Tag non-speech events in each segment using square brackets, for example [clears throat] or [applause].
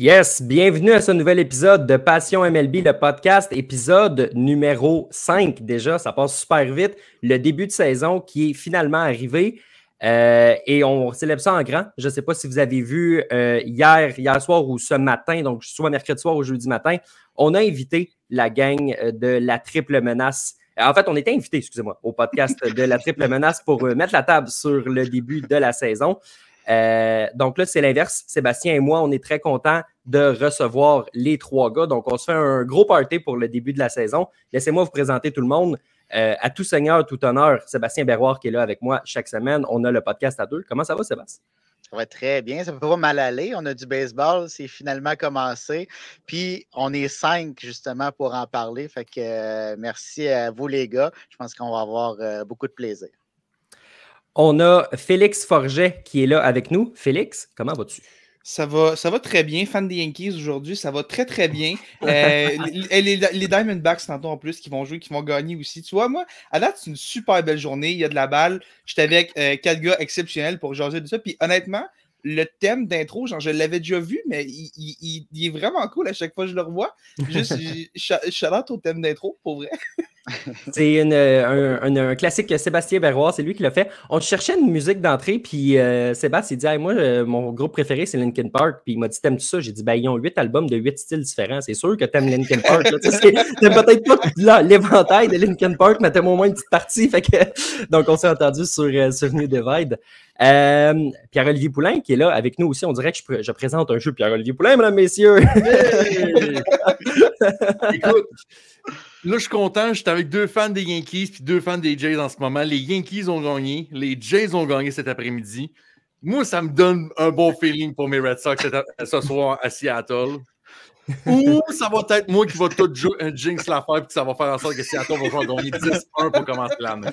Yes, bienvenue à ce nouvel épisode de Passion MLB, le podcast, épisode numéro 5 déjà, ça passe super vite. Le début de saison qui est finalement arrivé euh, et on célèbre ça en grand. Je ne sais pas si vous avez vu euh, hier, hier soir ou ce matin, donc soit mercredi soir ou jeudi matin, on a invité la gang euh, de la triple menace. En fait, on était invité, excusez-moi, au podcast de la triple menace pour mettre la table sur le début de la saison. Euh, donc là, c'est l'inverse. Sébastien et moi, on est très contents de recevoir les trois gars. Donc, on se fait un gros party pour le début de la saison. Laissez-moi vous présenter tout le monde. Euh, à tout seigneur, tout honneur, Sébastien Berroir qui est là avec moi chaque semaine. On a le podcast à deux. Comment ça va, Sébastien? Ça va très bien. Ça ne peut pas mal aller. On a du baseball. C'est finalement commencé. Puis, on est cinq, justement, pour en parler. Fait que euh, merci à vous, les gars. Je pense qu'on va avoir beaucoup de plaisir. On a Félix Forget qui est là avec nous. Félix, comment vas-tu? Ça va, ça va très bien. Fan des Yankees aujourd'hui, ça va très très bien. [laughs] Euh, les, les, Diamondbacks, tantôt en plus, qui vont jouer, qui vont gagner aussi. Tu vois, moi, à date, c'est une super belle journée. Il y a de la balle. J'étais avec euh, quatre gars exceptionnels pour jaser de ça. Puis honnêtement, le thème d'intro, genre, je l'avais déjà vu, mais il, est vraiment cool à chaque fois que je le revois. Juste, [laughs] je au thème d'intro, pour vrai. [laughs] C'est un, un, classique Sébastien Berroir, c'est lui qui l'a fait. On cherchait une musique d'entrée, puis euh, Sébastien dit Moi, euh, mon groupe préféré, c'est Linkin Park. Puis il m'a dit T'aimes-tu ça? J'ai dit Ben, ils ont huit albums de huit styles différents. C'est sûr que t'aimes Linkin Park. [laughs] T'aimes peut-être pas l'éventail de Linkin Park, mais t'aimes au moins une petite partie. Fait que... [laughs] Donc, on s'est entendu sur, euh, sur New Divide. Euh, Pierre-Olivier Poulain qui est là avec nous aussi. On dirait que je, je présente un jeu Pierre-Olivier Poulain, mesdames, messieurs. Écoute, là, je suis content. J'étais avec deux fans des Yankees puis deux fans des Jays en ce moment. Les Yankees ont gagné. Les Jays ont gagné cet après-midi. Moi, ça me donne un bon feeling pour mes Red Sox ce soir à Seattle. Ou ça va être moi qui va tout jinx l'affaire et que ça va faire en sorte que Seattle va pouvoir gagner 10-1 pour commencer l'année.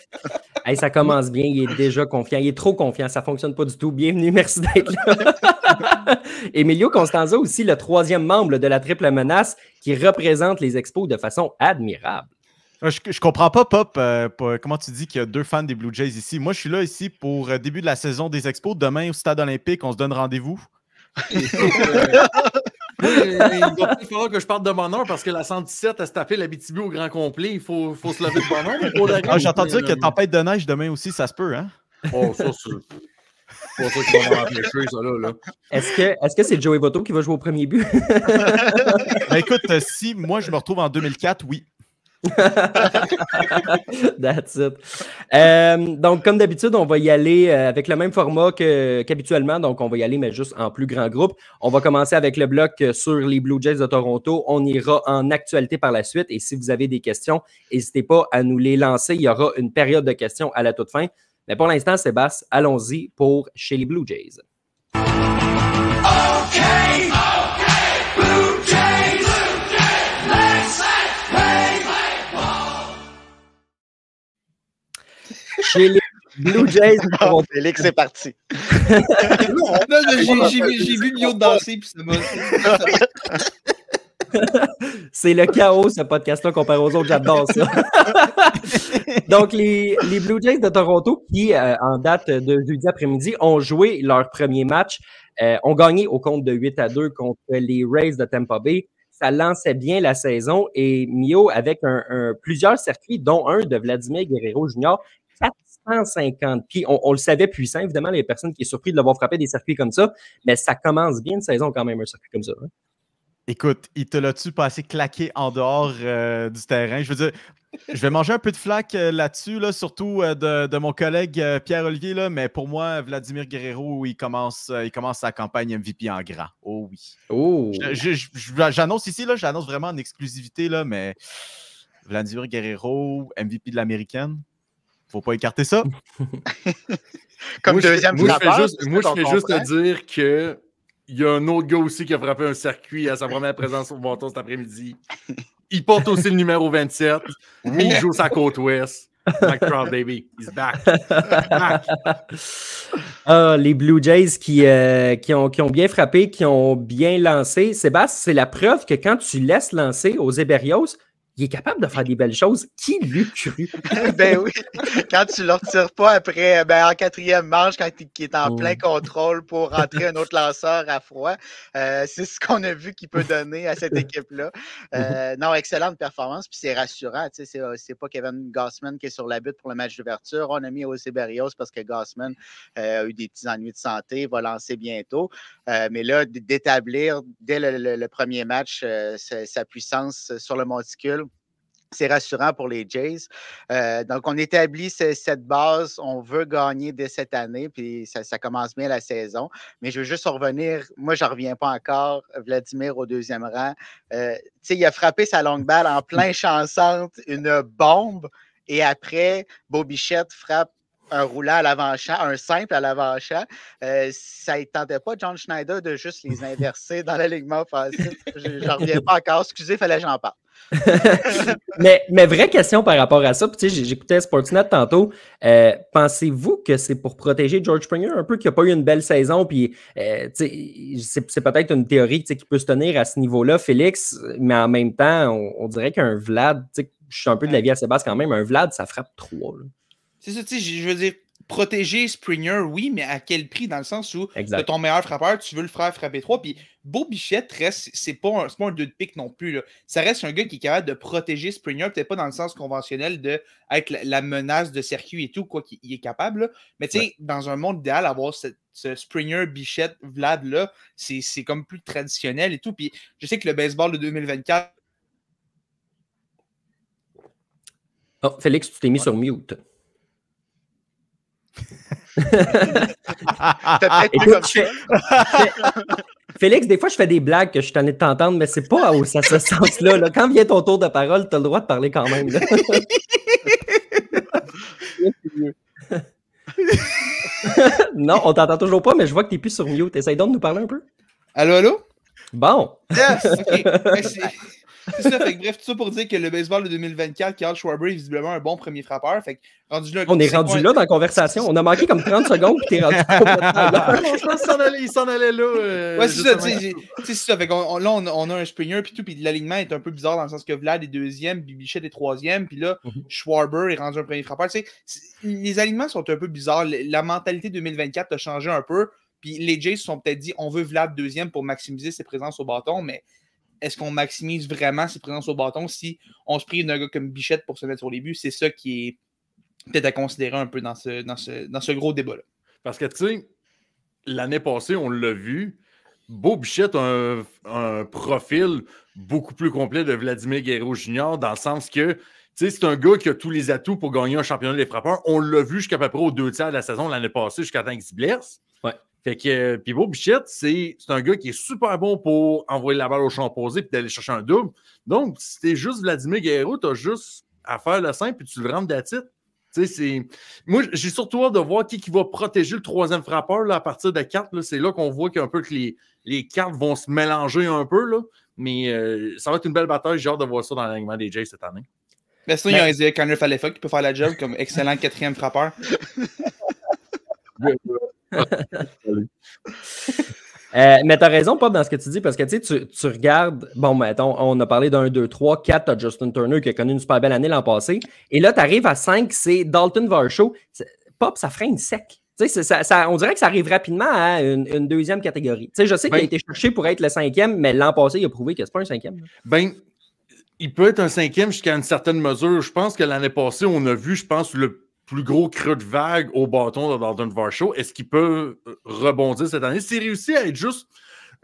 Hey, ça commence bien, il est déjà confiant, il est trop confiant, ça ne fonctionne pas du tout. Bienvenue, merci d'être là. [laughs] Emilio Constanza aussi, le troisième membre de la triple menace qui représente les expos de façon admirable. Euh, je, je comprends pas, Pop, euh, comment tu dis qu'il y a deux fans des Blue Jays ici? Moi, je suis là ici pour euh, début de la saison des expos. Demain, au Stade olympique, on se donne rendez-vous. [laughs] [laughs] [laughs] il va falloir que je parte de mon heure parce que la 117 a tapé la BTB au grand complet. Il faut, faut se lever de bon heure. Ah, J'ai entendu dire que tempête de neige demain aussi, ça se peut, hein? Oh, ça, c'est. Pas ça qui va m'empêcher, ça, là. là. Est-ce que c'est -ce c'est Joey Votto qui va jouer au premier but? [laughs] ben, écoute, si moi je me retrouve en 2004, oui. [laughs] That's it. Euh, donc, comme d'habitude, on va y aller euh, avec le même format qu'habituellement. donc, on va y aller, mais juste en plus grand groupe. On va commencer avec le bloc sur les Blue Jays de Toronto. On ira en actualité par la suite. Et si vous avez des questions, n'hésitez pas à nous les lancer. Il y aura une période de questions à la toute fin. Mais pour l'instant, Sébastien, allons-y pour chez les Blue Jays. Chez les Blue Jays. Félix, c'est parti. J'ai vu Mio danser, puis ça m'a. [laughs] C'est le chaos, ce podcast-là, comparé aux autres. J'adore ça. [laughs] Donc, les, les, Blue Jays de Toronto, qui, euh, en date de jeudi après-midi, ont joué leur premier match, euh, ont gagné au compte de 8 à 2 contre les Rays de Tampa Bay. Ça lançait bien la saison et Mio, avec un, plusieurs circuits, dont un de Vladimir Guerrero Jr., 450 pieds. On, le savait puissant, évidemment, les personnes qui sont surpris de l'avoir frappé des circuits comme ça, mais ça commence bien une saison quand même, un circuit comme ça. Hein. Écoute, il te l'a-tu passé claqué en dehors euh, du terrain? Je veux dire, je vais manger un peu de flaque euh, là-dessus, là, surtout euh, de, mon collègue Pierre-Olivier, mais pour moi, Vladimir Guerrero, il commence, il commence sa campagne MVP en grand. Oh oui. Oh. J'annonce ici, j'annonce vraiment en exclusivité, là, mais Vladimir Guerrero, MVP de l'américaine, faut pas écarter ça. [laughs] Comme deuxième Moi, je fais juste, moi, je fais juste te dire que il y a un autre gars aussi qui a frappé un circuit à sa première présence au bâton cet après-midi. Il porte aussi le numéro 27. mais il joue sa côte ouest. Mike Trout, baby. He's back. [laughs] Ah, les Blue Jays qui, euh, qui, ont, qui, ont, bien frappé, qui ont bien lancé. Sébastien, c'est la preuve que quand tu laisses lancer aux Eberios, il est capable de faire des belles choses. Qui l'eût cru? [laughs] ben oui. Quand tu ne le retires pas après, ben, en quatrième manche, quand il est en Oh. plein contrôle pour rentrer un autre [laughs] lanceur à froid, euh, c'est ce qu'on a vu qu'il peut donner à cette équipe-là. Euh, non, excellente performance, puis c'est rassurant. Tu sais, c'est, euh, pas Kevin Gossman qui est sur la butte pour le match d'ouverture. On a mis José Berrios parce que Gossman euh, a eu des petits ennuis de santé, va lancer bientôt. Mais là, d'établir dès le, le- le premier match sa, sa puissance sur le monticule, c'est rassurant pour les Jays. Euh, donc, on établit ce- cette base. On veut gagner dès cette année, puis ça, commence bien la saison. Mais je veux juste revenir. Moi, je ne reviens pas encore. Vladimir au deuxième rang. Euh, il a frappé sa longue balle en plein champ centre, une bombe. Et après, Bobichette frappe un roulant à l'avant-champ, un simple à l'avant-champ. Euh, ça ne tentait pas, John Schneider, de juste les inverser dans l'alignement offensif. Je n'en reviens pas encore. Excusez, il fallait que j'en parle. [laughs] mais, mais vraie question par rapport à ça, puis tu sais, j'écoutais Sportsnet tantôt. Euh, Pensez-vous que c'est pour protéger George Springer un peu, qu'il n'a pas eu une belle saison, puis euh, tu sais, c'est peut-être une théorie tu sais, qui peut se tenir à ce niveau-là, Félix, mais en même temps, on, on dirait qu'un Vlad, je suis un peu de l'avis assez basse quand même, un Vlad, ça frappe trois. C'est ça, tu sais, je veux dire, protéger Springer, oui, mais à quel prix? Dans le sens où ton meilleur frappeur, tu veux le faire frapper 3. Puis Beau Bichette reste, c'est pas un, pas un 2 de pique non plus. là. Ça reste un gars qui est capable de protéger Springer, peut-être pas dans le sens conventionnel de être la, la menace de circuit et tout, quoi qu'il il est capable. là. Mais tu sais, dans un monde idéal, avoir ce, ce Springer, Bichette, Vlad là, c'est c'est comme plus traditionnel et tout. Puis je sais que le baseball de 2024, Oh, Félix, tu t'es mis sur mute. Peut-être. [laughs] Félix, des fois, je fais des blagues que je suis tanné de t'entendre, mais c'est pas ça, ce sens-là. là. Quand vient ton tour de parole, tu as le droit de parler quand même. là. [laughs] non, on t'entend toujours pas, mais je vois que tu plus sur mute. Essaye donc de nous parler un peu. allô, allô? Bon. Yes! OK. C'est ça, fait que bref, tout ça pour dire que le baseball de 2024, Carl Schwarber est visiblement un bon premier frappeur. Fait que rendu là, On est rendu là dans la conversation. On a manqué comme 30 secondes, puis t'es rendu [laughs] complètement là. Non, je pense qu'il s'en allait, il s'en allait là. euh, Ouais, c'est ça, justement. tu sais, c'est- ça. Fait on- là, on a, on a un Springer, puis tout, puis l'alignement est un peu bizarre dans le sens que Vlad est deuxième, puis est troisième, puis là, Mhm. Schwarber est rendu un premier frappeur. Tu sais, c'est- les alignements sont un peu bizarres. La mentalité 2024 a changé un peu, puis les Jays se sont peut-être dit on veut Vlad deuxième pour maximiser ses présences au bâton, mais est-ce qu'on maximise vraiment ses présences au bâton si on se prive d'un gars comme Bichette pour se mettre sur les buts? C'est ça qui est peut-être à considérer un peu dans ce, gros débat-là. Parce que, tu sais, l'année passée, on l'a vu, Beau Bichette a un, un profil beaucoup plus complet de Vladimir Guerrero Jr. dans le sens que, tu sais, c'est un gars qui a tous les atouts pour gagner un championnat des frappeurs. On l'a vu jusqu'à peu près aux deux tiers de la saison l'année passée, jusqu'à temps qu'il se blesse. Fait que, euh, puis Beau Bichette, c'est c'est un gars qui est super bon pour envoyer la balle au champ opposé puis d'aller chercher un double. Donc, si t'es juste Vladimir Guerrero, t'as juste à faire le simple puis tu le rentres d'attitude. Tu sais, c'est. Moi, j'ai surtout hâte de voir qui, qui va protéger le troisième frappeur là, à partir de 4. C'est là qu'on voit qu'un peu que les, les cartes vont se mélanger un peu. Là. Mais euh, ça va être une belle bataille. J'ai hâte de voir ça dans l'alignement des Jays cette année. Mais sinon, il y a Isaiah Connor Falefa qui peut faire la job comme excellent quatrième frappeur. [laughs] Euh, mais t'as raison, Pop, dans ce que tu dis, parce que tu tu, regardes, bon, mettons, on a parlé d'un 2, 3, 4, t'as Justin Turner qui a connu une super belle année l'an passé. Et là, tu arrives à 5, c'est Dalton Varsho. Pop, ça freine sec. Ça, ça- on dirait que ça arrive rapidement à une, une deuxième catégorie. Je sais qu'il a Ben- été cherché pour être le cinquième, mais l'an passé, il a prouvé que c'est pas un cinquième. Ben, il peut être un cinquième jusqu'à une certaine mesure. Je pense que l'année passée, on a vu, je pense, le plus gros creux de vague au bâton de Dalton Varsho. Est-ce qu'il peut euh, rebondir cette année? S'il réussit à être juste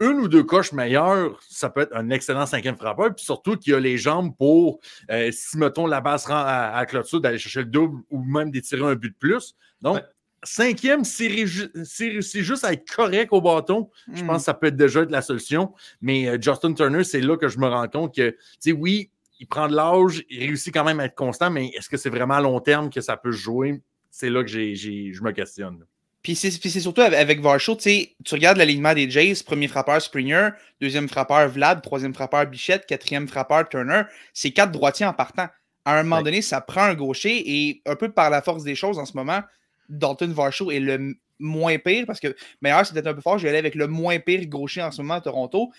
une ou deux coches meilleures, ça peut être un excellent cinquième frappeur. Puis surtout qu'il a les jambes pour, euh, si mettons la base rend à, à clôture, d'aller chercher le double ou même d'étirer un but de plus. Donc, Ouais. cinquième, s'il réussit s'il réussit juste à être correct au bâton, je Hmm. pense que ça peut être déjà être la solution. Mais euh, Justin Turner, c'est là que je me rends compte que, tu sais, oui, il prend de l'âge, il réussit quand même à être constant, mais est-ce que c'est vraiment à long terme que ça peut se jouer? C'est là que je me questionne. Puis c'est surtout avec, avec Varsho, tu sais, tu regardes l'alignement des Jays, premier frappeur Springer, deuxième frappeur Vlad, troisième frappeur Bichette, quatrième frappeur Turner. C'est quatre droitiers en partant. À un moment Ouais. donné, ça prend un gaucher et un peu par la force des choses en ce moment, Dalton Varsho est le moins pire, parce que meilleur, c'est peut-être un peu fort. Je vais aller avec le moins pire gaucher en ce moment à Toronto.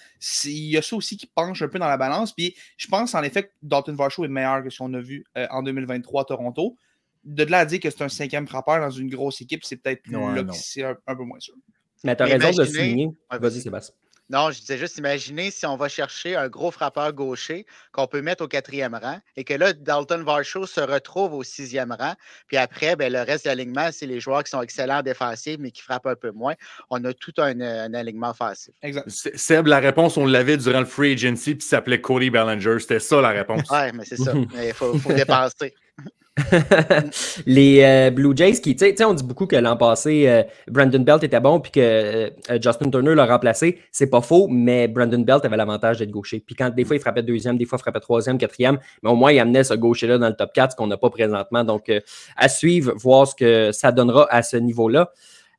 Il y a ça aussi qui penche un peu dans la balance. Puis je pense en effet que Dalton Varsho est meilleur que ce qu'on a vu euh, en 2023 à Toronto. De là à dire que c'est un cinquième frappeur dans une grosse équipe, c'est peut-être là que c'est un, peu moins sûr. Mais tu as raison de souligner. Vas-y, Sébastien. Non, je disais juste, imaginez si on va chercher un gros frappeur gaucher qu'on peut mettre au quatrième rang et que là, Dalton Varsho se retrouve au sixième rang. Puis après, ben, le reste de l'alignement, c'est les joueurs qui sont excellents défensifs mais qui frappent un peu moins. On a tout un, alignement offensif. Exact. Seb, la réponse, on l'avait durant le free agency puis s'appelait Cody Bellinger. C'était ça la réponse. Oui, mais c'est ça. [laughs] Il faut, faut dépenser. [laughs] les euh, Blue Jays qui, tu sais, on dit beaucoup que l'an passé, euh, Brandon Belt était bon puis que euh, Justin Turner l'a remplacé. C'est pas faux, mais Brandon Belt avait l'avantage d'être gaucher. Puis quand des fois il frappait deuxième, des fois il frappait troisième, quatrième, mais au moins il amenait ce gaucher-là dans le top 4, ce qu'on n'a pas présentement. Donc, à suivre, voir ce que ça donnera à ce niveau-là.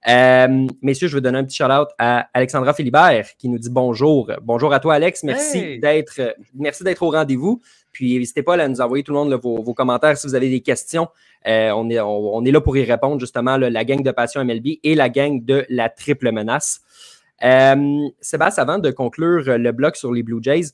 Messieurs, je veux donner un petit shout-out à Alexandra Philibert qui nous dit bonjour. Bonjour à toi, Alex. Merci d'être merci d'être au rendez-vous. Puis n'hésitez pas à nous envoyer tout le monde vos, commentaires si vous avez des questions. Euh, on, est, on, est là pour y répondre, justement, la gang de Passion MLB et la gang de la triple menace. Euh, Sébastien, avant de conclure le bloc sur les Blue Jays,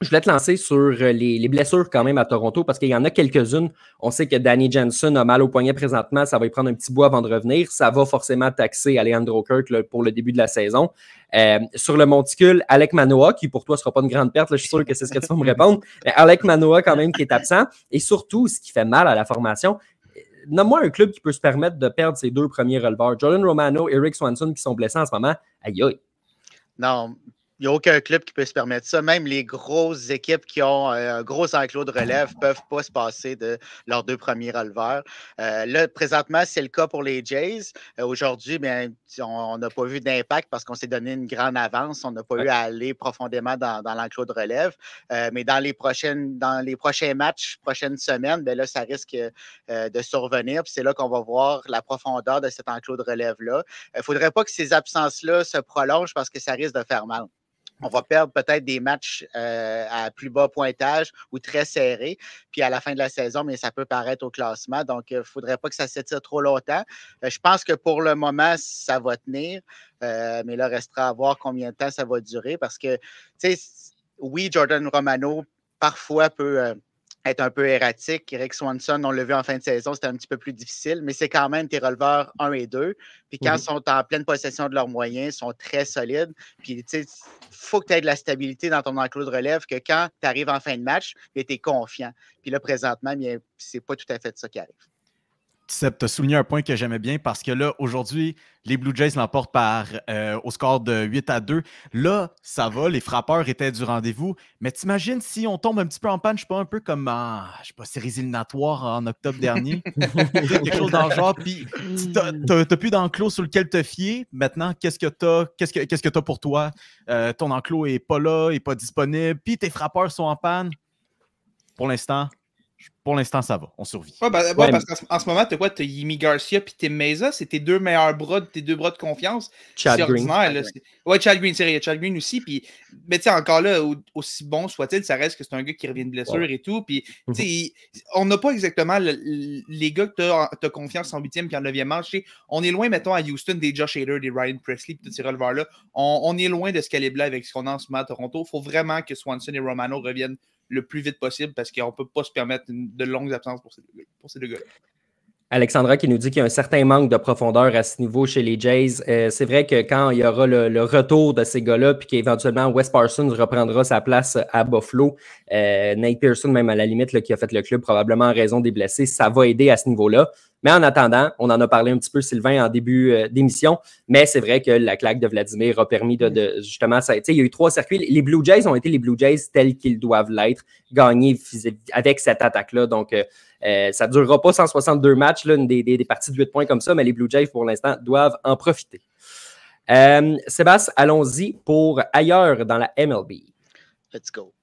je voulais te lancer sur euh, les, blessures quand même à Toronto parce qu'il y en a quelques-unes. On sait que Danny Jensen a mal au poignet présentement. Ça va y prendre un petit bout avant de revenir. Ça va forcément taxer Alejandro Kirk pour le début de la saison. Euh, sur le monticule, Alec Manoa, qui pour toi ne sera pas une grande perte, je suis sûr que c'est ce que tu vas me répondre. Alec Manoa, quand même, qui est absent. Et surtout, ce qui fait mal à la formation, nomme-moi un club qui peut se permettre de perdre ses deux premiers releveurs. Jordan Romano, Eric Swanson, qui sont blessés en ce moment. Aïe aïe. Non, n'y a aucun club qui peut se permettre ça. Même les grosses équipes qui ont euh, un gros enclos de relève ne peuvent pas se passer de leurs deux premiers releveurs. Euh, là, présentement, c'est le cas pour les Jays. Euh, aujourd'hui, on n'a pas vu d'impact parce qu'on s'est donné une grande avance. On n'a pas eu à aller profondément dans, l'enclos de relève. mais dans les, prochaines, dans les prochains matchs, prochaines semaines, là, ça risque de survenir. c'est là qu'on va voir la profondeur de cet enclos de relève-là. Il ne faudrait pas que ces absences-là se prolongent parce que ça risque de faire mal on va perdre peut-être des matchs euh, à plus bas pointage ou très serrés. Puis à la fin de la saison, mais ça peut paraître au classement. Donc, il ne faudrait pas que ça s'étire trop longtemps. Euh, je pense que pour le moment, ça va tenir. Euh, mais là, restera à voir combien de temps ça va durer parce que, tu sais, oui, Jordan Romano parfois peut être un peu erratique. Eric Swanson, on l'a vu en fin de saison, c'était un petit peu plus difficile, mais c'est quand même tes releveurs 1 et 2. Puis quand ils sont en pleine possession de leurs moyens, ils sont très solides. Puis, tu sais, il faut que tu aies de la stabilité dans ton enclos de relève, que quand tu arrives en fin de match, tu es confiant. Puis là, présentement, c'est pas tout à fait ça qui arrive. Tu as souligné un point que j'aimais bien parce que là, aujourd'hui, les Blue Jays l'emportent par euh, au score de 8 à 2. Là, ça va, les frappeurs étaient du rendez-vous. Mais t'imagines si on tombe un petit peu en panne, je sais pas, un peu comme en, je sais pas, séries éliminatoires en octobre dernier. [laughs] quelque chose dans le genre. Puis t'as plus d'enclos sur lequel te fier. Maintenant, qu'est-ce que t'as? Qu'est-ce que qu'est-ce que as pour toi? Euh, ton enclos est pas là, est pas disponible. Puis tes frappeurs sont en panne. Pour l'instant, pour l'instant, ça va. On survit. Ouais, bah, parce qu'en ce moment, tu as quoi? Tu as Yimi Garcia puis Tim Mesa. C'est tes deux meilleurs bras, tes deux bras de confiance. Chad Green. Ouais, Chad Green, c'est vrai. Chad Green aussi. Puis, mais tu sais, encore là, aussi bon soit-il, ça reste que c'est un gars qui revient de blessure et tout. Puis, tu sais, on n'a pas exactement les gars que tu as, confiance en huitième puis en neuvième match. On est loin, mettons, à Houston, des Josh Hader, des Ryan Presley, puis tous ces releveurs-là. On, on, est loin de ce calibre-là avec ce qu'on a en ce moment à Toronto. Il faut vraiment que Swanson et Romano reviennent le plus vite possible parce qu'on ne peut pas se permettre de longues absences pour ces deux, gars-là. Alexandra qui nous dit qu'il y a un certain manque de profondeur à ce niveau chez les Jays. Euh, c'est vrai que quand il y aura le, retour de ces gars-là, puis qu'éventuellement Wes Parsons reprendra sa place à Buffalo, euh, Nate Pearson, même à la limite, qui a fait le club probablement en raison des blessés, ça va aider à ce niveau-là. Mais en attendant, on en a parlé un petit peu, Sylvain, en début euh, d'émission, mais c'est vrai que la claque de Vladimir a permis de, justement, ça, il y a eu trois circuits. Les Blue Jays ont été les Blue Jays tels qu'ils doivent l'être, gagnés avec cette attaque-là. Donc, euh, euh, ça ne durera pas 162 matchs, là, des, des, parties de 8 points comme ça, mais les Blue Jays, pour l'instant, doivent en profiter. Sébastien, allons-y pour ailleurs dans la MLB. Let's go.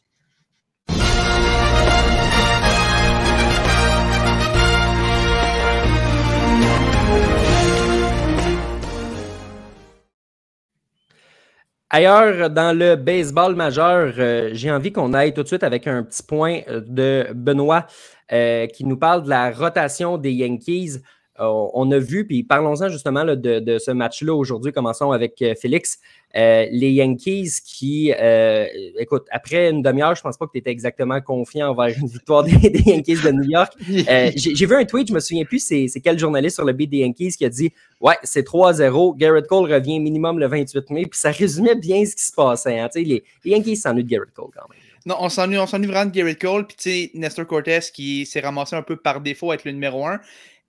Ailleurs, dans le baseball majeur, euh, j'ai envie qu'on aille tout de suite avec un petit point euh, de Benoît euh, qui nous parle de la rotation des Yankees. On a vu, puis parlons-en justement de, de, ce match-là aujourd'hui. Commençons avec Félix. Euh, les Yankees qui, euh, écoute, après une demi-heure, je pense pas que tu étais exactement confiant envers une victoire des, Yankees de New York. Euh, j'ai vu un tweet, je me souviens plus c'est quel journaliste sur le beat des Yankees qui a dit Ouais, c'est 3-0, Garrett Cole revient minimum le 28 mai, puis ça résumait bien ce qui se passait. Hein. Les, Yankees s'ennuient de Garrett Cole quand même. Non, on s'ennuie, on s'ennuie vraiment de Garrett Cole, puis tu sais, Nestor Cortez qui s'est ramassé un peu par défaut avec le numéro 1.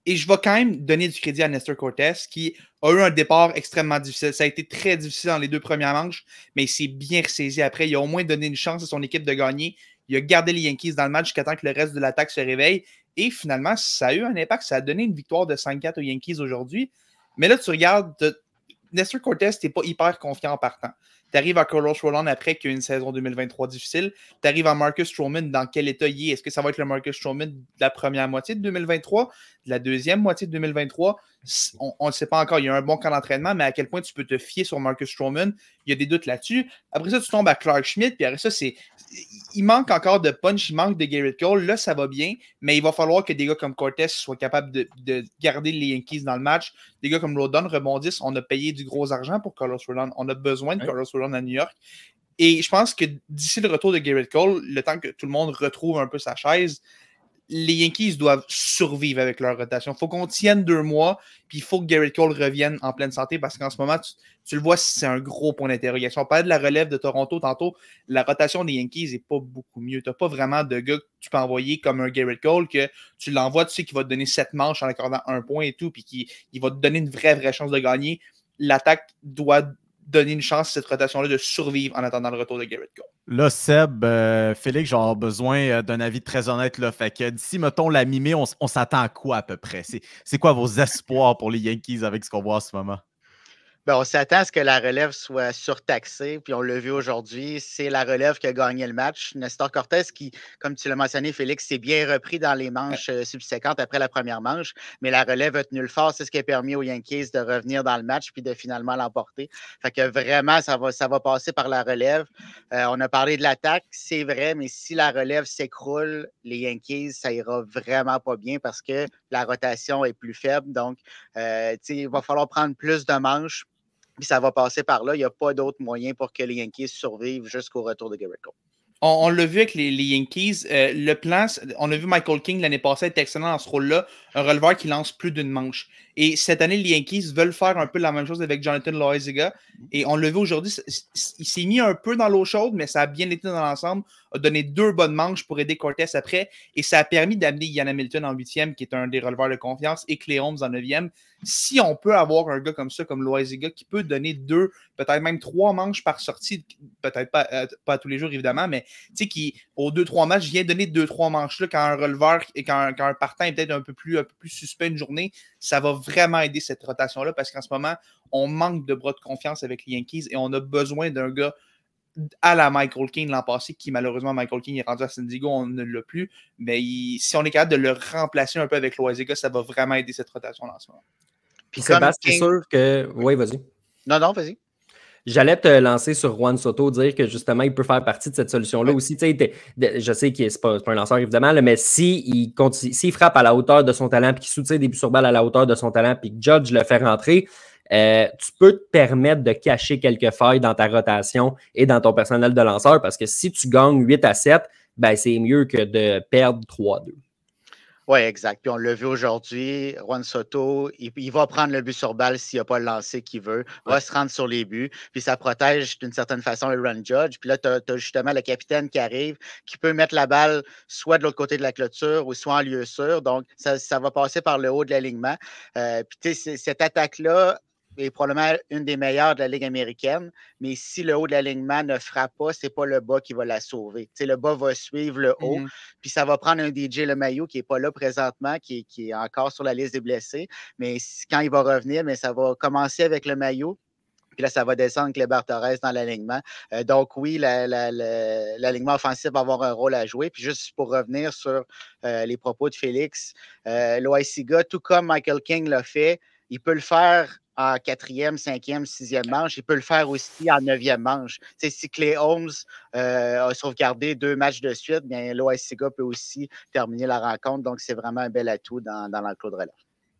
Et je vais quand même donner du crédit à Nestor Cortez, qui a eu un départ extrêmement difficile. Ça a été très difficile dans les deux premières manches, mais il s'est bien ressaisi après. Il a au moins donné une chance à son équipe de gagner. Il a gardé les Yankees dans le match jusqu'à temps que le reste de l'attaque se réveille. Et finalement, ça a eu un impact. Ça a donné une victoire de 5-4 aux Yankees aujourd'hui. Mais là, tu regardes, Nestor Cortez, t'es pas hyper confiant en partant. Tu arrives à Carlos Roland après qu'il y a une saison 2023 difficile. Tu arrives à Marcus Stroman dans quel état il est? Est-ce que ça va être le Marcus Stroman de la première moitié de 2023, de la deuxième moitié de 2023 On ne sait pas encore. Il y a un bon camp d'entraînement, mais à quel point tu peux te fier sur Marcus Stroman? Il y a des doutes là-dessus. Après ça, tu tombes à Clark Schmidt, puis après ça, c'est. Il manque encore de punch, il manque de Garrett Cole. Là, ça va bien, mais il va falloir que des gars comme Cortez soient capables de, garder les Yankees dans le match. Des gars comme Rodon rebondissent. On a payé du gros argent pour Carlos Rodon. On a besoin de Carlos À New York. Et je pense que d'ici le retour de Garrett Cole, le temps que tout le monde retrouve un peu sa chaise, les Yankees doivent survivre avec leur rotation. Il faut qu'on tienne deux mois, puis il faut que Garrett Cole revienne en pleine santé parce qu'en ce moment, tu, le vois, c'est un gros point d'interrogation. On parlait de la relève de Toronto tantôt. La rotation des Yankees n'est pas beaucoup mieux. Tu n'as pas vraiment de gars que tu peux envoyer comme un Garrett Cole que tu l'envoies, tu sais qu'il va te donner sept manches en accordant un point et tout, puis qu'il va te donner une vraie, vraie chance de gagner. L'attaque doit donner une chance à cette rotation-là de survivre en attendant le retour de Garrett Cole. Là, Seb, euh, Félix, j'ai besoin euh, d'un avis très honnête. Là. Fait que d'ici, mettons, la mi on, on s'attend à quoi à peu près? C'est quoi vos espoirs pour les Yankees avec ce qu'on voit en ce moment? Ben, on s'attend à ce que la relève soit surtaxée, puis on l'a vu aujourd'hui, c'est la relève qui a gagné le match. Nestor Cortés, qui, comme tu l'as mentionné, Félix, s'est bien repris dans les manches euh, subséquentes après la première manche, mais la relève a tenu le fort. C'est ce qui a permis aux Yankees de revenir dans le match puis de finalement l'emporter. Fait que vraiment, ça va, ça va passer par la relève. Euh, on a parlé de l'attaque, c'est vrai, mais si la relève s'écroule, les Yankees, ça ira vraiment pas bien parce que la rotation est plus faible. Donc, euh, il va falloir prendre plus de manches puis ça va passer par là. Il n'y a pas d'autre moyen pour que les Yankees survivent jusqu'au retour de Garrett Cole. On, l'a vu avec les, Yankees. Euh, le plan, on a vu Michael King l'année passée être excellent dans ce rôle-là, un releveur qui lance plus d'une manche. Et cette année, les Yankees veulent faire un peu la même chose avec Jonathan Loiziga. Et on l'a vu aujourd'hui, il s'est mis un peu dans l'eau chaude, mais ça a bien été dans l'ensemble. A donné deux bonnes manches pour aider Cortés après. Et ça a permis d'amener Ian Hamilton en huitième, qui est un des releveurs de confiance, et Clay Holmes en neuvième si on peut avoir un gars comme ça, comme Loiziga, qui peut donner deux, peut-être même trois manches par sortie, peut-être pas, euh, tous les jours évidemment, mais tu sais, qui aux deux, trois matchs vient donner deux, trois manches-là quand un releveur et quand, un partant est peut-être un peu plus, un peu plus suspect une journée, ça va vraiment aider cette rotation-là parce qu'en ce moment, on manque de bras de confiance avec les Yankees et on a besoin d'un gars à la Michael King l'an passé, qui malheureusement Michael King est rendu à San Diego, on ne l'a plus. Mais si on est capable de le remplacer un peu avec Loiziga, ça va vraiment aider cette rotation en ce moment. Puis Sébastien, c'est sûr que. Oui, vas-y. Non, non, vas-y. J'allais te lancer sur Juan Soto, dire que justement, il peut faire partie de cette solution-là aussi. je sais qu'il n'est pas, pas, un lanceur, évidemment, mais s'il si frappe à la hauteur de son talent, puis qu'il soutient des buts sur balle à la hauteur de son talent, puis que Judge le fait rentrer, euh, tu peux te permettre de cacher quelques failles dans ta rotation et dans ton personnel de lanceur parce que si tu gagnes 8 à 7, ben, c'est mieux que de perdre 3-2. Oui, exact. Puis on l'a vu aujourd'hui, Juan Soto, il, va prendre le but sur balle s'il n'a pas le lancer qu'il veut, va se rendre sur les buts, puis ça protège d'une certaine façon le run judge. Puis là, tu as, justement le capitaine qui arrive, qui peut mettre la balle soit de l'autre côté de la clôture ou soit en lieu sûr. Donc, ça, va passer par le haut de l'alignement. Euh, puis tu sais, cette attaque-là, est probablement une des meilleures de la Ligue américaine, mais si le haut de l'alignement ne frappe pas, ce n'est pas le bas qui va la sauver. le bas va suivre le haut, mmh puis ça va prendre un DJ Le Maillot qui n'est pas là présentement, qui, est encore sur la liste des blessés, mais quand il va revenir, mais ça va commencer avec le maillot, puis là, ça va descendre avec les Torres dans l'alignement. Euh, donc, oui, l'alignement offensif va avoir un rôle à jouer. Puis juste pour revenir sur euh, les propos de Félix, euh, tout comme Michael King l'a fait, il peut le faire en quatrième, cinquième, sixième manche. Il peut le faire aussi en neuvième manche. si Clay Holmes euh, a sauvegardé deux matchs de suite, bien, l'OSCG peut aussi terminer la rencontre. Donc, c'est vraiment un bel atout dans, dans l'enclos de relève.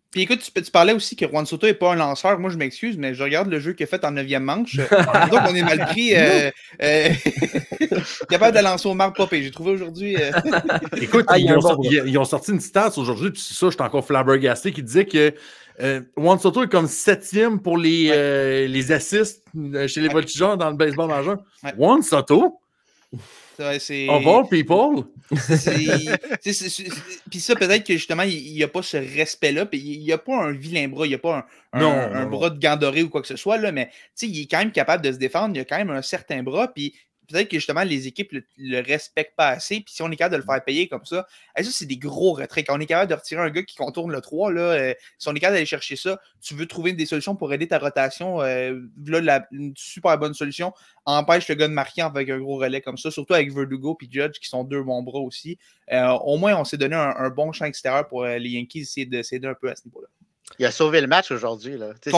Puis écoute, tu, tu parlais aussi que Juan Soto n'est pas un lanceur? Moi, je m'excuse, mais je regarde le jeu qu'il a fait en 9e manche. [laughs] Donc, on est mal pris. Euh, euh, [laughs] capable de lancer au marbre popé. J'ai trouvé aujourd'hui. euh, Écoute, Ah, ils, ont sorti, ils- ils ont sorti une stats aujourd'hui, puis c'est ça, je suis encore flabbergasté, qui disait que euh, Juan Soto est comme septième pour les, Ouais. euh, les assists euh, chez les Ouais. voltigeurs dans le baseball majeur. Ouais. Juan Soto, c'est. of all people, Puis ça, peut-être que justement, il n'y a pas ce respect-là. Puis il n'y a pas un vilain bras, il n'y a pas un, un- Non, un non, bras de gant doré ou quoi que ce soit. Là, mais il est quand même capable de se défendre. Il a quand même un certain bras. Puis peut-être que justement, les équipes le, le respectent pas assez. Puis si on est capable de le faire payer comme ça, hey, ça, c'est des gros retraits. Quand on est capable de retirer un gars qui contourne le 3, là, euh, si on est capable d'aller chercher ça, tu veux trouver des solutions pour aider ta rotation. euh, là, la- une super bonne solution empêche le gars de marquer avec un gros relais comme ça, surtout avec Verdugo et Judge qui sont deux bons bras aussi. Euh, au moins, on s'est donné un, un bon champ extérieur pour les Yankees essayer de s'aider un peu à ce niveau-là. Il a sauvé le match aujourd'hui. c'est-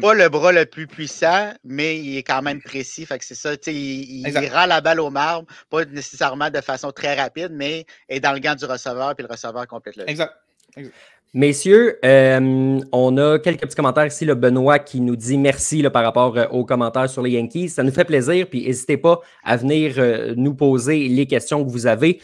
pas le bras le plus puissant, mais il est quand même précis. Fait que c'est ça. Il, il rend la balle au marbre, pas nécessairement de façon très rapide, mais est dans le gant du receveur, puis le receveur complète le. Exact. Messieurs, euh, on a quelques petits commentaires ici. Le Benoît qui nous dit merci par rapport euh, aux commentaires sur les Yankees. Ça nous fait plaisir. Puis n'hésitez pas à venir euh, nous poser les questions que vous avez.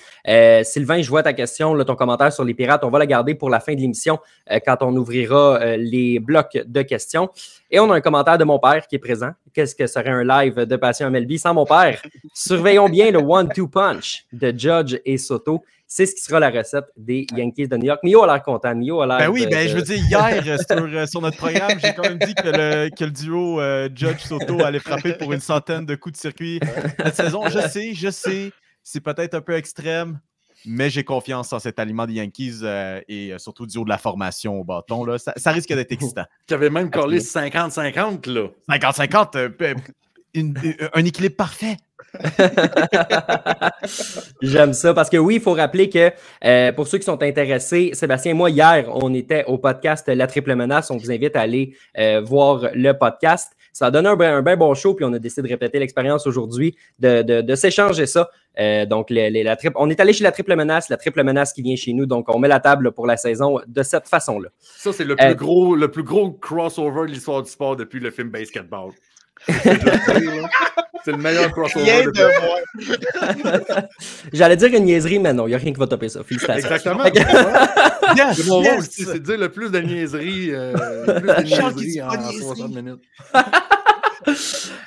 Sylvain, je vois ta question, ton commentaire sur les Pirates. On va la garder pour la fin de l'émission quand on ouvrira les blocs de questions. Et on a un commentaire de mon père qui est présent. Qu'est-ce que serait un live de Passion MLB sans mon père? Surveillons bien le one-two punch de Judge et Soto. C'est ce qui sera la recette des Yankees de New York. Mio a l'air content. Mio a l'air. Ben oui, de- ben de- je veux dire, hier, euh, sur, euh, sur notre programme, j'ai quand même dit que le, que le duo euh, Judge Soto allait frapper pour une centaine de coups de circuit cette saison. Je sais, je sais, c'est peut-être un peu extrême, mais j'ai confiance en cet aliment des Yankees euh, et euh, surtout du haut de la formation au bâton. Là. Ça, ça risque d'être excitant. [laughs] qui avait même collé 50-50, là. 50-50, euh, euh, une- euh, un équilibre parfait. [laughs] J'aime ça parce que oui, il faut rappeler que euh, pour ceux qui sont intéressés, Sébastien et moi, hier, on était au podcast La Triple Menace. On vous invite à aller euh, voir le podcast. Ça a donné un bien un ben bon show, puis on a décidé de répéter l'expérience aujourd'hui, de, de- de s'échanger ça. Euh, donc, les- les- la triple- on est allé chez la Triple Menace, la Triple Menace qui vient chez nous. Donc, on met la table pour la saison de cette façon-là. Ça, c'est le, Euh, plus gros, le plus gros crossover de l'histoire du sport depuis le film Basketball. [laughs] C'est le meilleur crossover de. [laughs] J'allais dire une niaiserie, mais non, il n'y a rien qui va topper ça. Félicitations. Exactement. Yes, C'est mon yes! rôle aussi, c'est de dire le plus de niaiseries, euh, le plus de niaiseries en pas niaiserie. 60 minutes. [laughs]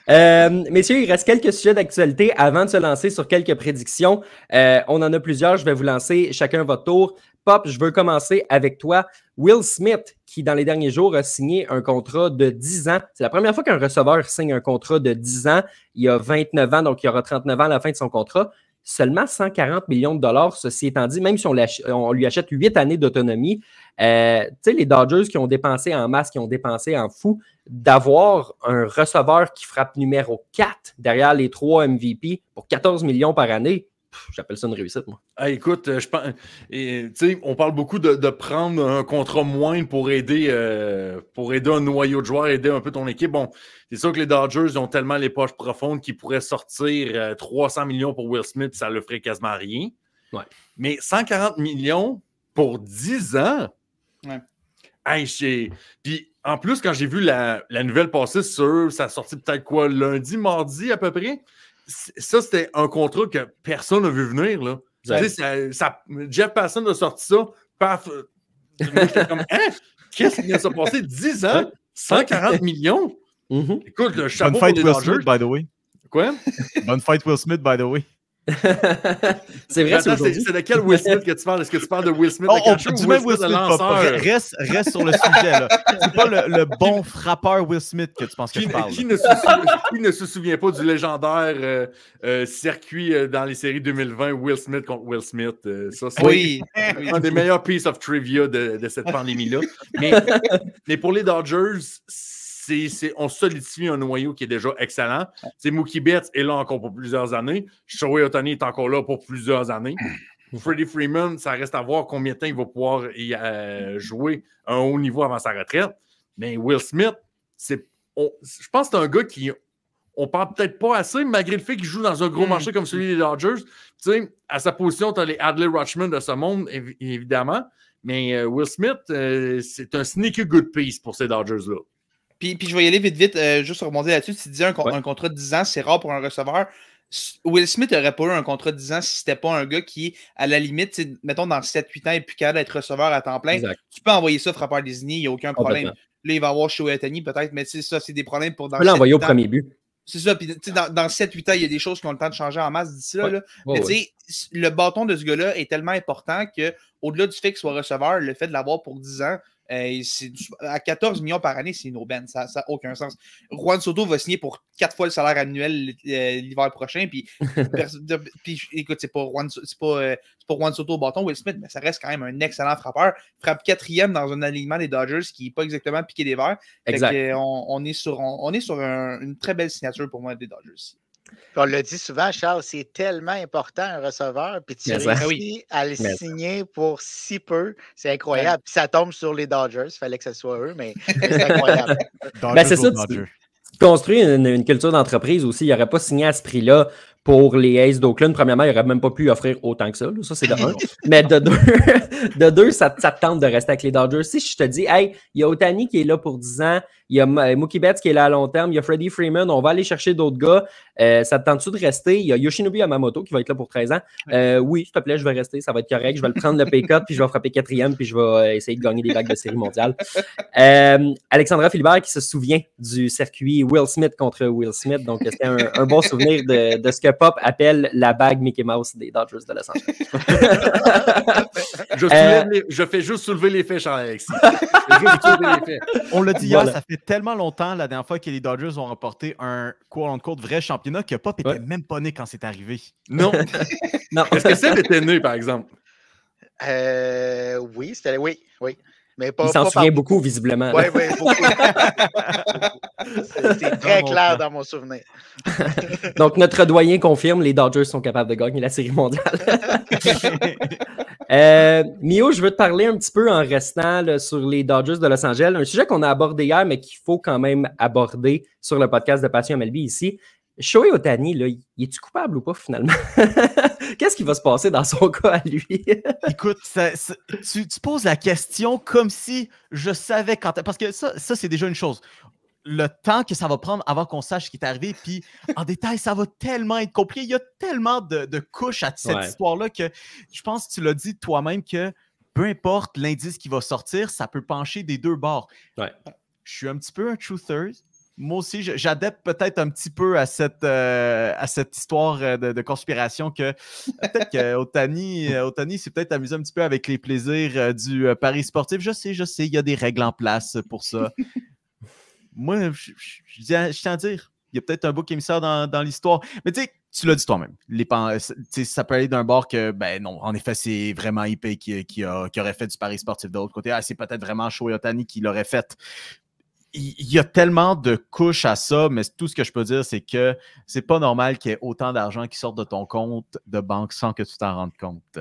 Euh, messieurs, il reste quelques sujets d'actualité avant de se lancer sur quelques prédictions. Euh, on en a plusieurs. Je vais vous lancer chacun votre tour. Pop, je veux commencer avec toi. Will Smith, qui dans les derniers jours a signé un contrat de 10 ans. C'est la première fois qu'un receveur signe un contrat de 10 ans. Il a 29 ans, donc il aura 39 ans à la fin de son contrat. Seulement 140 millions de dollars, ceci étant dit, même si on, lui achète 8 années d'autonomie. Euh, les Dodgers qui ont dépensé en masse, qui ont dépensé en fou, d'avoir un receveur qui frappe numéro 4 derrière les trois MVP pour 14 millions par année, j'appelle ça une réussite, moi. Ah, écoute, euh, je pense. et, tu sais, on parle beaucoup de, de prendre un contrat moindre pour aider, euh, pour aider un noyau de joueurs, aider un peu ton équipe. Bon, c'est sûr que les Dodgers ils ont tellement les poches profondes qu'ils pourraient sortir euh, 300 millions pour Will Smith, ça le ferait quasiment rien. Ouais. Mais 140 millions pour 10 ans? Ouais. Hey, Puis en plus, quand j'ai vu la, la nouvelle passer sur, ça a sorti peut-être quoi, lundi, mardi à peu près? Ça, c'était un contrat que personne n'a vu venir. Là. Tu sais, ça- ça- Jeff Passon a sorti ça. Paf! euh, comme, hein? Qu'est-ce qui vient de se passer? 10 ans? 140 [laughs] millions? Mhm. Écoute, le Bonne chapeau pour fight, Will. Smith, by the way. Quoi? Bonne fight, Will Smith, by the way. [laughs] c'est vrai, c'est de quel Will Smith que tu parles? Est-ce que tu parles de Will Smith? Oh, le on- ou du Will même Smith Will? Reste, reste sur le sujet. là. C'est pas le, le bon [laughs] frappeur Will Smith que tu penses que Qui, je parle. qui ne se sou- qui ne se souvient pas du légendaire euh, euh, circuit euh, dans les séries 2020 Will Smith contre Will Smith? euh, ça, c'est Oui. un des meilleurs pieces of trivia de, de cette [laughs] pandémie-là. Mais, mais pour les Dodgers, c'est, c'est- on solidifie un noyau qui est déjà excellent. C'est Mookie Betts est là encore pour plusieurs années. Shohei Otani est encore là pour plusieurs années. [clears throat] Freddie Freeman, ça reste à voir combien de temps il va pouvoir y, euh, jouer à un haut niveau avant sa retraite. Mais Will Smith, c'est, je pense que c'est un gars qui on parle peut-être pas assez, malgré le fait qu'il joue dans un gros Mm. marché comme celui des Dodgers. Tu sais, à sa position, tu as les Adley Rutschman de ce monde, évi- évidemment. Mais euh, Will Smith, euh, c'est un sneaky good piece pour ces Dodgers-là. Puis, puis je vais y aller vite, vite, euh, juste rebondir là-dessus. Tu disais un, con- Ouais. un contrat de 10 ans, c'est rare pour un receveur. Will Smith n'aurait pas eu un contrat de 10 ans si c'était pas un gars qui, à la limite, tu mettons dans 7-8 ans, est plus capable d'être receveur à temps plein. Exact. Tu peux envoyer ça frappeur désigné, il n'y a aucun problème. Là, il va avoir Shohei Ohtani peut-être, mais tu ça, c'est des problèmes pour dans On peut l'envoyer au 7-8 ans. premier but. C'est ça, puis tu dans, dans 7-8 ans, il y a des choses qui ont le temps de changer en masse d'ici là. Ouais. là. Ouais, Mais ouais. tu sais, le bâton de ce gars-là est tellement important que, au-delà du fait qu'il soit receveur, le fait de l'avoir pour 10 ans, euh, à 14 millions par année, c'est une aubaine. Ça n'a aucun sens. Juan Soto va signer pour 4 fois le salaire annuel euh, l'hiver prochain. Puis, [laughs] écoute, c'est pas, Juan, pas, euh, pas Juan Soto au bâton, Will Smith, mais ça reste quand même un excellent frappeur. Frappe quatrième dans un alignement des Dodgers qui n'est pas exactement piqué des verres. Fait Exact. on, on est sur, on, on est sur un- une très belle signature pour moi des Dodgers. On le dit souvent, Charles, c'est tellement important un receveur, puis tu Mais ça- réussis à le Mais ça. signer pour si peu. C'est incroyable. Puis ça tombe sur les Dodgers. Il fallait que ce soit eux, mais [laughs] c'est incroyable. Ben, c'est ça, Dodgers. construire une, une culture d'entreprise aussi. Il n'aurait pas signé à ce prix-là pour les Aces d'Oakland. Premièrement, il n'aurait même pas pu offrir autant que ça. là. Ça, c'est de un. [laughs] Mais de deux, de deux ça, ça te tente de rester avec les Dodgers. Si je te dis, hey, il y a Otani qui est là pour 10 ans, il y a Mookie Betts qui est là à long terme, il y a Freddie Freeman, on va aller chercher d'autres gars. Euh, ça te tente-tu de rester? Il y a Yoshinobu Yamamoto qui va être là pour 13 ans. Euh, oui, s'il te plaît, je vais rester, ça va être correct. Je vais le prendre le pay cut, puis je vais frapper quatrième, puis je vais euh, essayer de gagner des bagues de série mondiale. Euh, Alexandra Philibert qui se souvient du circuit Will Smith contre Will Smith. Donc, c'était un, un bon souvenir de, de ce que Pop appelle la bague Mickey Mouse des Dodgers de Los Angeles. [laughs] Je, Euh, les- je fais juste soulever les soulever les faits. [laughs] On l'a dit hier, Voilà. ça fait tellement longtemps la dernière fois que les Dodgers ont remporté un quote-unquote vrai championnat que Pop était Ouais. même pas né quand c'est arrivé. Non. [laughs] Non. Est-ce que Seb était né, par exemple? Euh, oui, c'était oui, oui. Mais pas, Il s'en souvient par- beaucoup, visiblement. Oui, oui, beaucoup. [laughs] C'est- très clair dans mon souvenir. [laughs] Donc, notre doyen confirme les Dodgers sont capables de gagner la série mondiale. [laughs] Euh, Mio, je veux te parler un petit peu en restant là, sur les Dodgers de Los Angeles. Un sujet qu'on a abordé hier, mais qu'il faut quand même aborder sur le podcast de Passion MLB ici. Shohei Otani, là, il est-tu coupable ou pas finalement? [laughs] Qu'est-ce qui va se passer dans son [laughs] cas à lui? [laughs] Écoute, ça- ça- tu, tu poses la question comme si je savais quand. Parce que ça, ça c'est déjà une chose. Le temps que ça va prendre avant qu'on sache ce qui est arrivé, puis en détail, ça va tellement être compliqué. Il y a tellement de, de couches à cette Ouais. histoire-là que je pense que tu l'as dit toi-même que peu importe l'indice qui va sortir, ça peut pencher des deux bords. Ouais. Je suis un petit peu un truther. Moi aussi, j'adepte peut-être un petit peu à cette, euh, à cette histoire euh, de, de conspiration que peut-être que [laughs] Otani, euh, s'est peut-être amusé un petit peu avec les plaisirs euh, du euh, Paris sportif. Je sais, je sais, il y a des règles en place pour ça. [laughs] Moi, je, je- je tiens je tiens à dire, il y a peut-être un bouc émissaire dans, dans l'histoire. Mais tu sais, tu l'as dit toi-même. Les euh, ça peut aller d'un bord que, ben non, en effet, c'est vraiment IP qui, qui, a- qui aurait fait du Paris sportif. De l'autre côté, ah, c'est peut-être vraiment Shohei Otani qui l'aurait fait. Il y a tellement de couches à ça, mais tout ce que je peux dire, c'est que c'est pas normal qu'il y ait autant d'argent qui sorte de ton compte de banque sans que tu t'en rendes compte.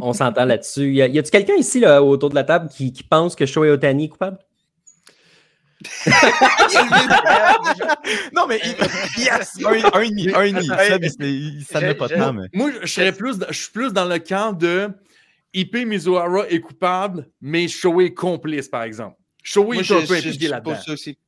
On s'entend là-dessus. Y a-t-il quelqu'un ici là, autour de la table qui, qui pense que Shohei Otani est coupable? [laughs] Non, mais il- yes! Un, un un. Seb, il- ça n'a pas de temps, mais. Moi, je serais plus, dans- je suis plus dans le camp de IP Mizuhara est coupable, mais Shoei est complice, par exemple. Shoei est je, un peu impliqué là-dedans.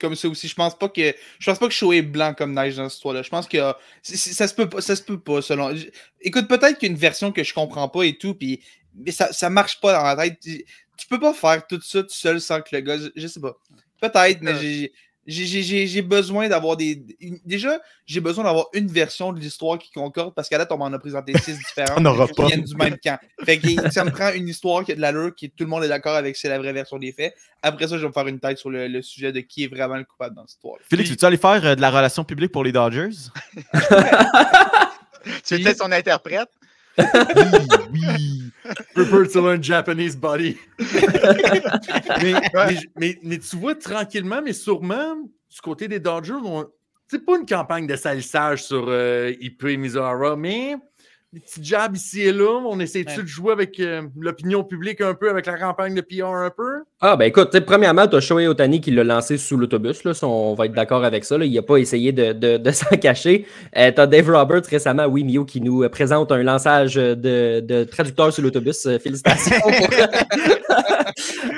Comme ça aussi. Je pense pas que. Je pense pas que Shoei est blanc comme neige dans cette histoire-là. Je pense que ça se peut pas. Ça se peut pas selon. Écoute, peut-être qu'il y a une version que je comprends pas et tout, puis mais ça, ça marche pas dans la tête. Tu, tu peux pas faire tout ça tout seul sans que le gars. Je, je sais pas. Peut-être, mais j'ai. J'ai- j'ai- J'ai j'ai besoin d'avoir des. une- Déjà, j'ai besoin d'avoir une version de l'histoire qui concorde parce qu'à date, on m'en a présenté six différentes [laughs] On qui pas. viennent du même camp. Fait que ça me prend une histoire qui a de l'allure, qui tout le monde est d'accord avec, c'est la vraie version des faits. Après ça, je vais me faire une tête sur le, le sujet de qui est vraiment le coupable dans cette histoire. Félix, veux-tu aller faire euh, de la relation publique pour les Dodgers? [laughs] [laughs] Tu veux être son interprète? Oui, oui. Prepare to learn Japanese body. [laughs] mais, Ouais. mais, mais- mais tu vois, tranquillement, mais sûrement, du côté des Dodgers, on- c'est pas une campagne de salissage sur euh, IP Mizuhara, mais des petits jabs ici et là? On essaie-tu Ouais. de jouer avec euh, l'opinion publique un peu, avec la campagne de PR un peu? Ah, ben écoute, premièrement, tu as Shohei Otani qui l'a lancé sous l'autobus. Là, on va être d'accord avec ça. là. Il n'a pas essayé de, de- de [laughs] s'en cacher. tu as Dave Roberts récemment, oui, Mio, qui nous euh, présente un lançage de, de traducteur sur l'autobus. Euh, Félicitations. pour- [laughs]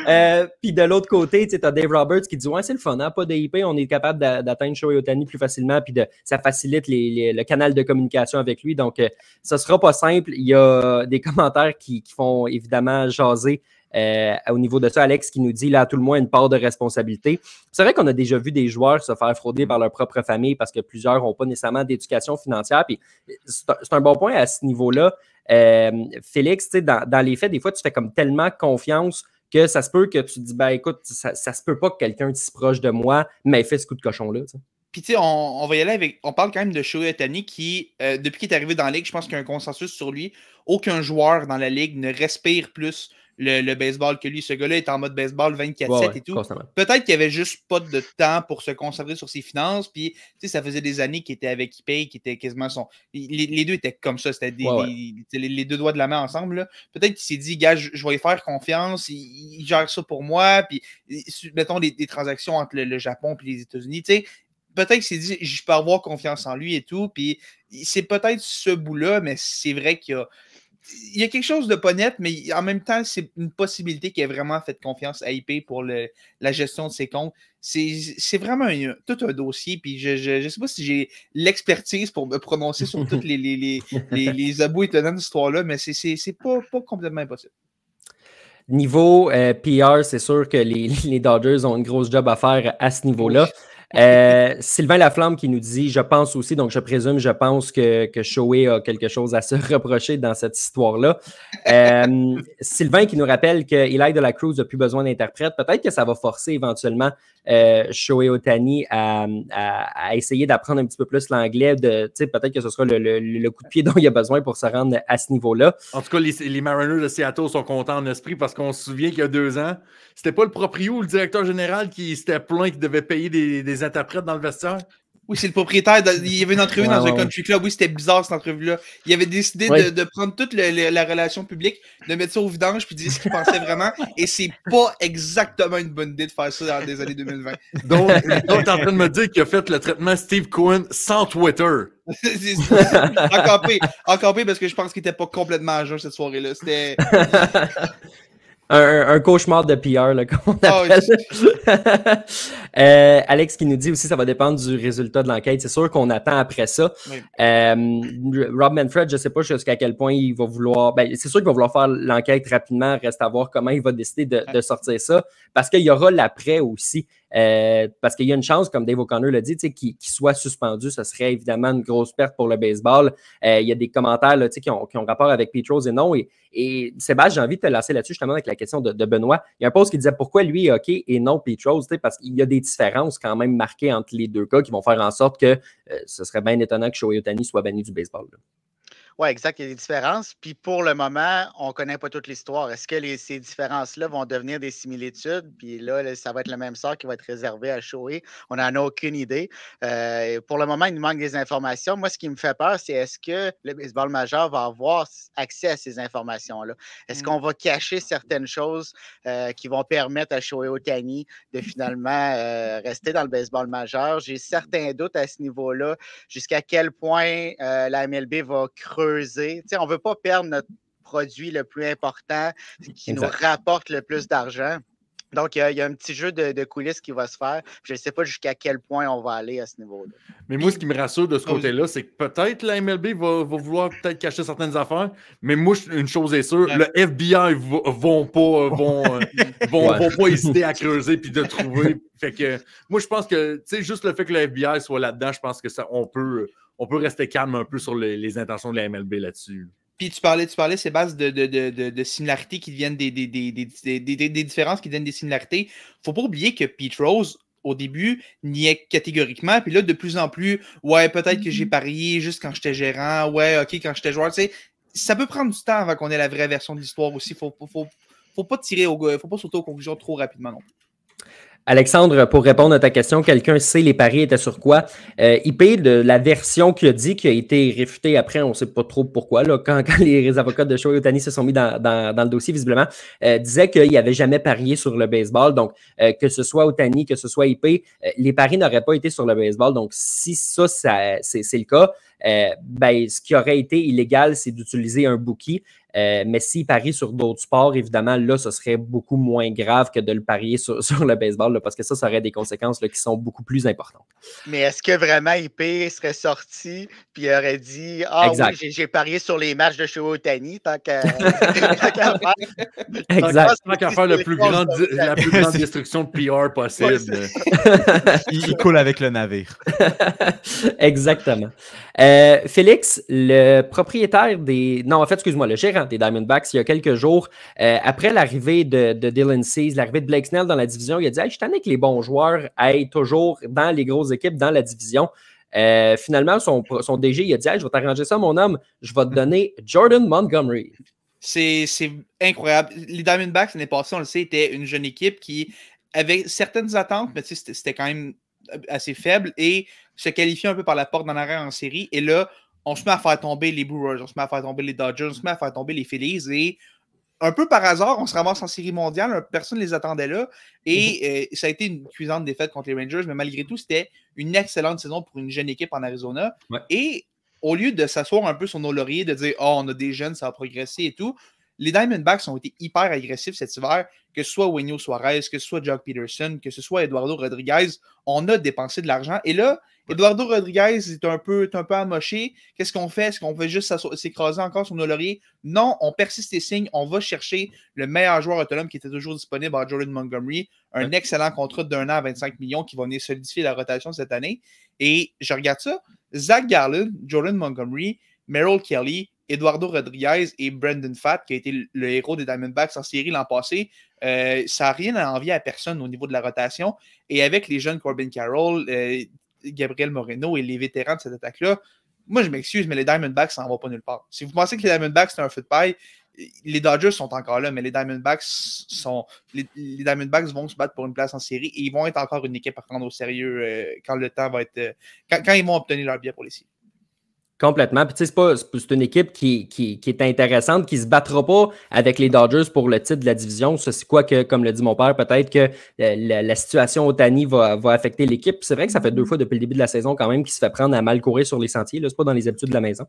Euh, Puis de l'autre côté, tu as Dave Roberts qui dit Ouais, c'est le fun, hein, pas de IP, on est capable d'a- d'atteindre Shohei Otani plus facilement. Puis ça facilite les- les- le canal de communication avec lui. Donc, euh, ça sera pas simple. Il y a des [laughs] commentaires qui, font évidemment jaser. euh, au niveau de ça, Alex qui nous dit là, tout le moins, une part de responsabilité. C'est vrai qu'on a déjà vu des joueurs se faire frauder par leur propre famille parce que plusieurs n'ont pas nécessairement d'éducation financière. Puis c'est un, bon point à ce niveau-là. Euh, Félix, dans, dans les faits, des fois, tu fais comme tellement confiance que ça se peut que tu te dis, ben écoute, ça, ça se peut pas que quelqu'un si proche de moi m'ait fait ce coup de cochon-là. Puis, tu sais, on, on va y aller avec. On parle quand même de Shohei Otani qui, euh, depuis qu'il est arrivé dans la ligue, je pense qu'il y a un consensus sur lui. Aucun joueur dans la ligue ne respire plus le, le baseball que lui. Ce gars-là est en mode baseball 24-7 Ouais, ouais, et tout. Peut-être qu'il n'y avait juste pas de temps pour se concentrer sur ses finances. Puis, tu sais, ça faisait des années qu'il était avec ePay, qui était quasiment son. Les, les deux étaient comme ça. C'était Ouais, les, les deux doigts de la main ensemble. Peut-être qu'il s'est dit, gars, je, je vais y faire confiance. Il, il gère ça pour moi. Puis, mettons des, des transactions entre le, le Japon et les États-Unis. Tu sais, peut-être qu'il s'est dit, je peux avoir confiance en lui et tout. Puis, c'est peut-être ce bout-là, mais c'est vrai qu'il y a il y a quelque chose de pas net, mais en même temps, c'est une possibilité qu'il ait vraiment fait confiance à IP pour le- la gestion de ses comptes. C'est vraiment un- tout un dossier, puis je ne sais pas si j'ai l'expertise pour me prononcer sur tous les, les, les, [laughs] les, les abous étonnants de cette histoire-là, mais c'est- pas, pas complètement impossible. Niveau euh, PR, c'est sûr que les, les Dodgers ont une grosse job à faire à ce niveau-là. Euh, Sylvain Laflamme qui nous dit Je pense aussi, donc je présume, je pense que, que Shoei a quelque chose à [laughs] se reprocher dans cette histoire-là. Euh, Sylvain qui nous rappelle que Eli de la Cruz n'a plus besoin d'interprète. Peut-être que ça va forcer éventuellement euh, Shohei Otani à, essayer d'apprendre un petit peu plus l'anglais. Peut-être que ce sera le, le- coup de pied [laughs] dont il a besoin pour se rendre à ce niveau-là. En tout cas, les, Mariners de Seattle sont contents en esprit parce qu'on se souvient qu'il y a deux ans, c'était pas le proprio ou le directeur général qui s'était plaint qu'il devait payer des interprètes dans le vestiaire? Oui, c'est le propriétaire. de- il y avait une entrevue Ouais, dans ouais, un ouais. country club. Oui, c'était bizarre cette entrevue-là. Il avait décidé de- Ouais. de, prendre toute le- le- la relation publique, de mettre ça au vidange, puis de dire ce qu'il pensait vraiment. Et c'est pas exactement une bonne idée de faire ça dans les années 2020. Donc, donc t'es en train de me dire qu'il a fait le traitement Steve Cohen sans Twitter. [laughs] Encore pire. Encore pire parce que je pense qu'il était pas complètement à jeun cette soirée-là. C'était. Un, un cauchemar de PR, là, [laughs] comme on Ah oui, appelle. [laughs] Euh, Alex qui nous dit aussi ça va dépendre du résultat de l'enquête. C'est sûr qu'on attend après ça. Oui. Euh, Rob Manfred, je ne sais pas jusqu'à quel point il va vouloir. ben, c'est sûr qu'il va vouloir faire l'enquête rapidement. Reste à voir comment il va décider de, de sortir ça. Parce qu'il y aura l'après aussi. Euh, parce qu'il y a une chance, comme Dave O'Connor l'a dit, qu'il soit suspendu. Ce serait évidemment une grosse perte pour le baseball. Euh, il y a des commentaires qui, ont, qui ont rapport avec Pete Rose et non. Et, et Sébastien, j'ai envie de te lancer là-dessus, justement, avec la question de, Benoît. Il y a un post qui disait pourquoi lui OK et non Pete Rose, parce qu'il y a des différences quand même marquées entre les deux cas qui vont faire en sorte que euh, ce serait bien étonnant que Shohei Otani soit banni du baseball. Oui, exact. Il y a des différences. Puis pour le moment, on ne connaît pas toute l'histoire. Est-ce que les- ces différences-là vont devenir des similitudes? Puis là, ça va être le même sort qui va être réservé à Shoei. On n'en a aucune idée. Euh, pour le moment, il nous manque des informations. Moi, ce qui me fait peur, c'est est-ce que le baseball majeur va avoir accès à ces informations-là? Est-ce Mm. qu'on va cacher certaines choses euh, qui vont permettre à Shohei Otani de [laughs] finalement euh, rester dans le baseball majeur? J'ai certains doutes à ce niveau-là jusqu'à quel point la MLB va creuser. On ne veut pas perdre notre produit le plus important qui nous rapporte le plus d'argent. Donc, il y, a, il y a un petit jeu de, de coulisses qui va se faire. Je ne sais pas jusqu'à quel point on va aller à ce niveau-là. Mais moi, ce qui me rassure de ce côté-là, c'est que peut-être la MLB va, va vouloir peut-être cacher certaines affaires, mais moi, une chose est sûre, Ouais. le FBI va- vont pas, vont, euh, vont, Ouais. vont pas hésiter à creuser puis de trouver. Fait que moi, je pense que, tu sais, juste le fait que le FBI soit là-dedans, je pense que ça, on peut, on peut rester calme un peu sur les, les intentions de la MLB là-dessus. Puis tu parlais, tu parlais Sébastien, de, de, de, de, de similarités qui deviennent des, des, des, des, des- des- des différences qui deviennent des similarités. Faut pas oublier que Pete Rose, au début, niait catégoriquement. Puis là, de plus en plus, ouais, peut-être que j'ai parié juste quand j'étais gérant. Ouais, ok, quand j'étais joueur. Tu sais, ça peut prendre du temps avant qu'on ait la vraie version de l'histoire aussi. Faut, faut, faut, faut pas tirer au, faut pas sauter aux conclusions trop rapidement non plus. Alexandre, pour répondre à ta question, quelqu'un sait les paris étaient sur quoi? Euh, IP, de la version qu'il a dit, qui a été réfutée après, on ne sait pas trop pourquoi, là, [laughs] quand, les, avocats de Shohei Otani se sont mis dans, le dossier, visiblement, euh, disait qu'il n'avait jamais parié sur le baseball. Donc, euh, que ce soit Otani, que ce soit IP, les paris n'auraient pas été sur le baseball. Donc, si ça, c'est le cas, ben, ce qui aurait été illégal, c'est d'utiliser un bookie. Euh, mais s'il parie sur d'autres sports, évidemment, là, ce serait beaucoup moins grave que de le parier sur, [laughs] le baseball, parce que ça, ça aurait des conséquences qui sont beaucoup plus importantes. Mais est-ce que vraiment IP serait sorti puis aurait dit Ah oui, j'ai parié sur les matchs de Shohei Otani tant qu'à faire. [laughs] Exact. Tant qu'à faire la plus grande [laughs] destruction de PR possible. il coule avec le navire. Exactement. Euh, Félix, le propriétaire des. Non, en fait, excuse-moi, le gérant des Diamondbacks, il y a quelques jours, euh, après l'arrivée de, Dylan Cease, l'arrivée de Blake Snell dans la division, il a dit Je suis tanné que les bons joueurs aillent toujours dans les grosses équipes, dans la division. Euh, finalement, son, son, DG, il a dit Je vais t'arranger ça, mon homme, je vais te donner Jordan Montgomery. C'est incroyable. Les Diamondbacks, l'année passée, on le sait, étaient une jeune équipe qui avait certaines attentes, mais c'était quand même assez faible et se qualifier un peu par la porte d'en arrière en série. Et là, on se met à faire tomber les Brewers, on se met à faire tomber les Dodgers, on se met à faire tomber les Phillies et un peu par hasard, on se ramasse en série mondiale, personne ne les attendait là. Et mhm. euh, ça a été une cuisante défaite contre les Rangers, mais malgré tout, c'était une excellente saison pour une jeune équipe en Arizona. Et au lieu de s'asseoir un peu sur nos lauriers, de dire Oh, on a des jeunes, ça va progresser et tout, les Diamondbacks ont été hyper agressifs cet hiver, que ce soit Wenyo Suarez, que ce soit Jock Peterson, que ce soit Eduardo Rodriguez. On a dépensé de l'argent. Et là, Eduardo Rodriguez est un peu, un peu amoché. Qu'est-ce qu'on fait? Est-ce qu'on fait juste s'écraser encore sur nos lauriers? Non, on persiste et signe. On va chercher le meilleur joueur autonome qui était toujours disponible à Jordan Montgomery. Un excellent contrat d'un an à 25 millions qui va venir solidifier la rotation cette année. Et je regarde ça. Zach Garland, Jordan Montgomery, Merrill Kelly, Eduardo Rodriguez et Brandon Fatt, qui a été le héros des Diamondbacks en série l'an passé, euh, ça n'a rien à envier à personne au niveau de la rotation. Et avec les jeunes Corbin Carroll, euh, Gabriel Moreno et les vétérans de cette attaque-là, moi, je m'excuse, mais les Diamondbacks, ça n'en va pas nulle part. Si vous pensez que les Diamondbacks, c'est un feu de les Dodgers sont encore là, mais les Diamondbacks sont. Les, Diamondbacks vont se battre pour une place en série et ils vont être encore une équipe à prendre au sérieux euh, quand le temps va être. quand, quand, ils vont obtenir leur biais pour les séries. Complètement. Puis, tu sais, c'est une équipe qui, qui, est intéressante, qui ne se battra pas avec les Dodgers pour le titre de la division. C'est quoi que, comme le dit mon père, peut-être que euh, la, situation au Tani va, va affecter l'équipe. C'est vrai que ça fait deux fois depuis le début de la saison quand même qu'il se fait prendre à mal courir sur les sentiers. Ce n'est pas dans les habitudes de la maison.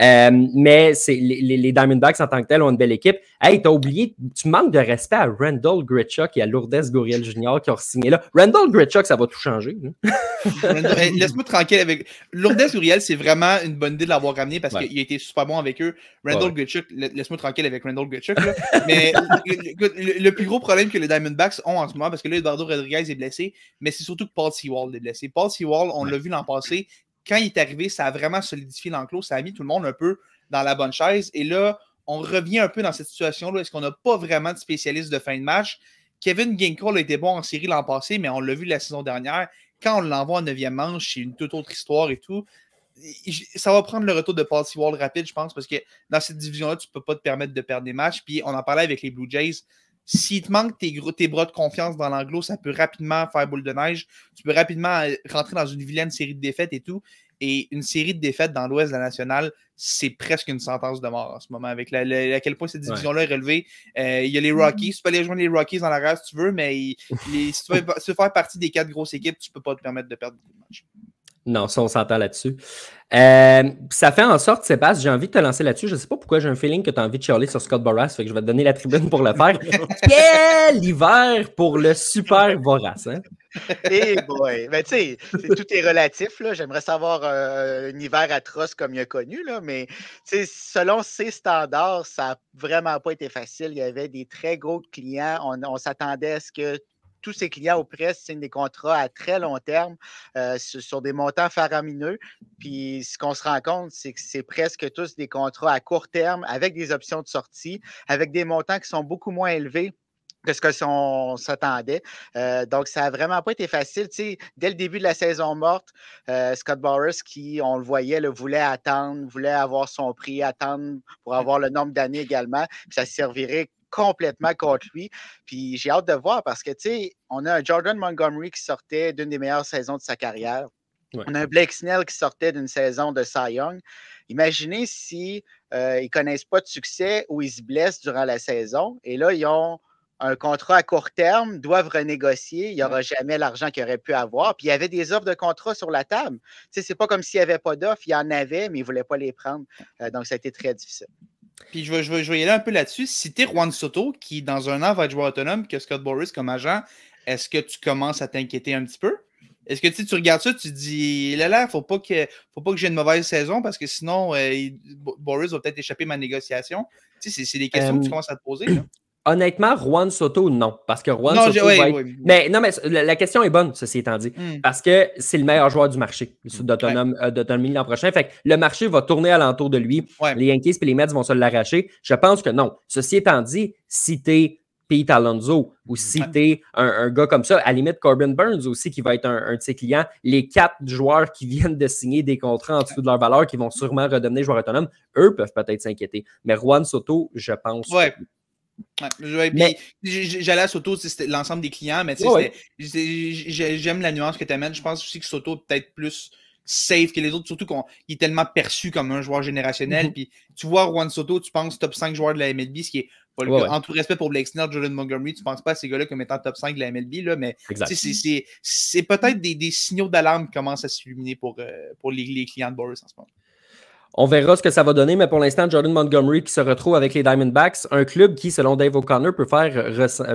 Euh, mais c'est les, les, Diamondbacks en tant que tels ont une belle équipe. Hey, t'as oublié, tu manques de respect à Randall Gritchuk et à Lourdes Goriel Jr. qui ont signé là. Randall Gritchuk, ça va tout changer. [laughs] Laisse-moi tranquille avec. Lourdes Goriel, c'est vraiment une bonne de l'avoir ramené parce qu'il a été super bon avec eux. Randall ouais. laisse-moi tranquille avec Randall Gutchuk. [laughs] mais le, plus gros problème que les Diamondbacks ont en ce moment, parce que là, Eduardo Rodriguez est blessé, mais c'est surtout que Paul Sewall est blessé. Paul Sewall, on l'a vu l'an passé, quand il est arrivé, ça a vraiment solidifié l'enclos, ça a mis tout le monde un peu dans la bonne chaise. Et là, on revient un peu dans cette situation-là. Est-ce qu'on n'a pas vraiment de spécialiste de fin de match? Kevin Ginkel a été bon en série l'an passé, mais on l'a vu la saison dernière. Quand on l'envoie en 9e manche, c'est une toute autre histoire et tout ça va prendre le retour de Paul Sewell rapide, je pense, parce que dans cette division-là, tu ne peux pas te permettre de perdre des matchs. Puis on en parlait avec les Blue Jays. S'il te manque tes, tes bras de confiance dans l'anglo, ça peut rapidement faire boule de neige. Tu peux rapidement euh, rentrer dans une vilaine série de défaites et tout. Et une série de défaites dans l'Ouest de la nationale, c'est presque une sentence de mort en ce moment. Avec la, à quel point cette division-là est relevée. Euh, il y a les Rockies. Tu peux aller rejoindre les Rockies dans la race si tu veux, mais si, tu veux, [laughs] faire partie des quatre grosses équipes, tu ne peux pas te permettre de perdre beaucoup de matchs. Non, ça, on s'entend là-dessus. Euh, ça fait en sorte, Sébastien, j'ai envie de te lancer là-dessus. Je ne sais pas pourquoi j'ai un feeling que tu as envie de charler sur Scott Boras, fait que je vais te donner la tribune pour le faire. [laughs] Quel hiver pour le super Boras, hein? Hey boy! Ben, tu sais, tout est relatif. J'aimerais savoir euh, un hiver atroce comme il a connu, là, mais selon ses standards, ça n'a vraiment pas été facile. Il y avait des très gros clients. On, on s'attendait à ce que tous ces clients au presse signent des contrats à très long terme euh, sur, des montants faramineux. Puis ce qu'on se rend compte, c'est que c'est presque tous des contrats à court terme avec des options de sortie, avec des montants qui sont beaucoup moins élevés que ce qu'on s'attendait. Euh, donc, ça n'a vraiment pas été facile. dès le début de la saison morte, euh, Scott Boris, qui, on le voyait, le voulait attendre, voulait avoir son prix, attendre pour avoir le nombre d'années également. Puis ça servirait complètement contre lui. Puis j'ai hâte de voir parce que, tu sais, on a un Jordan Montgomery qui sortait d'une des meilleures saisons de sa carrière. On a un Blake Snell qui sortait d'une saison de Cy Young. Imaginez si euh, ils ne connaissent pas de succès ou ils se blessent durant la saison. Et là, ils ont un contrat à court terme, doivent renégocier. Il n'y aura jamais l'argent qu'ils auraient pu avoir. Puis il y avait des offres de contrat sur la table. Ce n'est pas comme s'il n'y avait pas d'offres. Il y en avait, mais ils ne voulaient pas les prendre. Euh, donc, ça a été très difficile. Puis je vais, je, vais, je vais y aller un peu là-dessus. Si tu es Juan Soto, qui dans un an va être joueur autonome, que Scott Boris comme agent, est-ce que tu commences à t'inquiéter un petit peu? Est-ce que tu regardes ça, tu te dis, là, là, faut pas que, faut pas que j'ai une mauvaise saison parce que sinon, euh, Boris va peut-être échapper ma négociation. Tu sais, c'est des questions que tu commences à te poser. Honnêtement, Juan Soto, non. Parce que Juan Soto. Va être... Mais non, mais la, question est bonne, ceci étant dit. Hmm. Parce que c'est le meilleur joueur du marché euh, d'autonomie l'an prochain. Fait que le marché va tourner alentour de lui. Les Yankees et les Mets vont se l'arracher. Je pense que non. Ceci étant dit, si Pete Alonso ou si un, gars comme ça, à la limite Corbin Burns aussi qui va être un, de ses clients, les quatre joueurs qui [laughs] viennent de signer des contrats en dessous de leur valeur qui vont sûrement redevenir joueurs autonomes, eux peuvent peut-être s'inquiéter. Mais Juan Soto, je pense. Ouais. J'allais à Soto, c'était l'ensemble des clients, mais j'aime la nuance que tu amènes. Je pense aussi que Soto peut-être plus safe que les autres, surtout qu'il est tellement perçu comme un joueur générationnel. Mm-hmm. Puis tu vois Juan Soto, tu penses top 5 joueurs de la MLB, ce qui est en tout respect pour Blake Snell, Jordan Montgomery, tu ne penses pas à ces gars-là comme étant top 5 de la MLB, là, mais c'est peut-être des, des, signaux d'alarme qui commencent à s'illuminer pour, euh, pour les, les, clients de Boris en ce moment. On verra ce que ça va donner, mais pour l'instant, Jordan Montgomery qui se retrouve avec les Diamondbacks, un club qui, selon Dave O'Connor, peut, faire,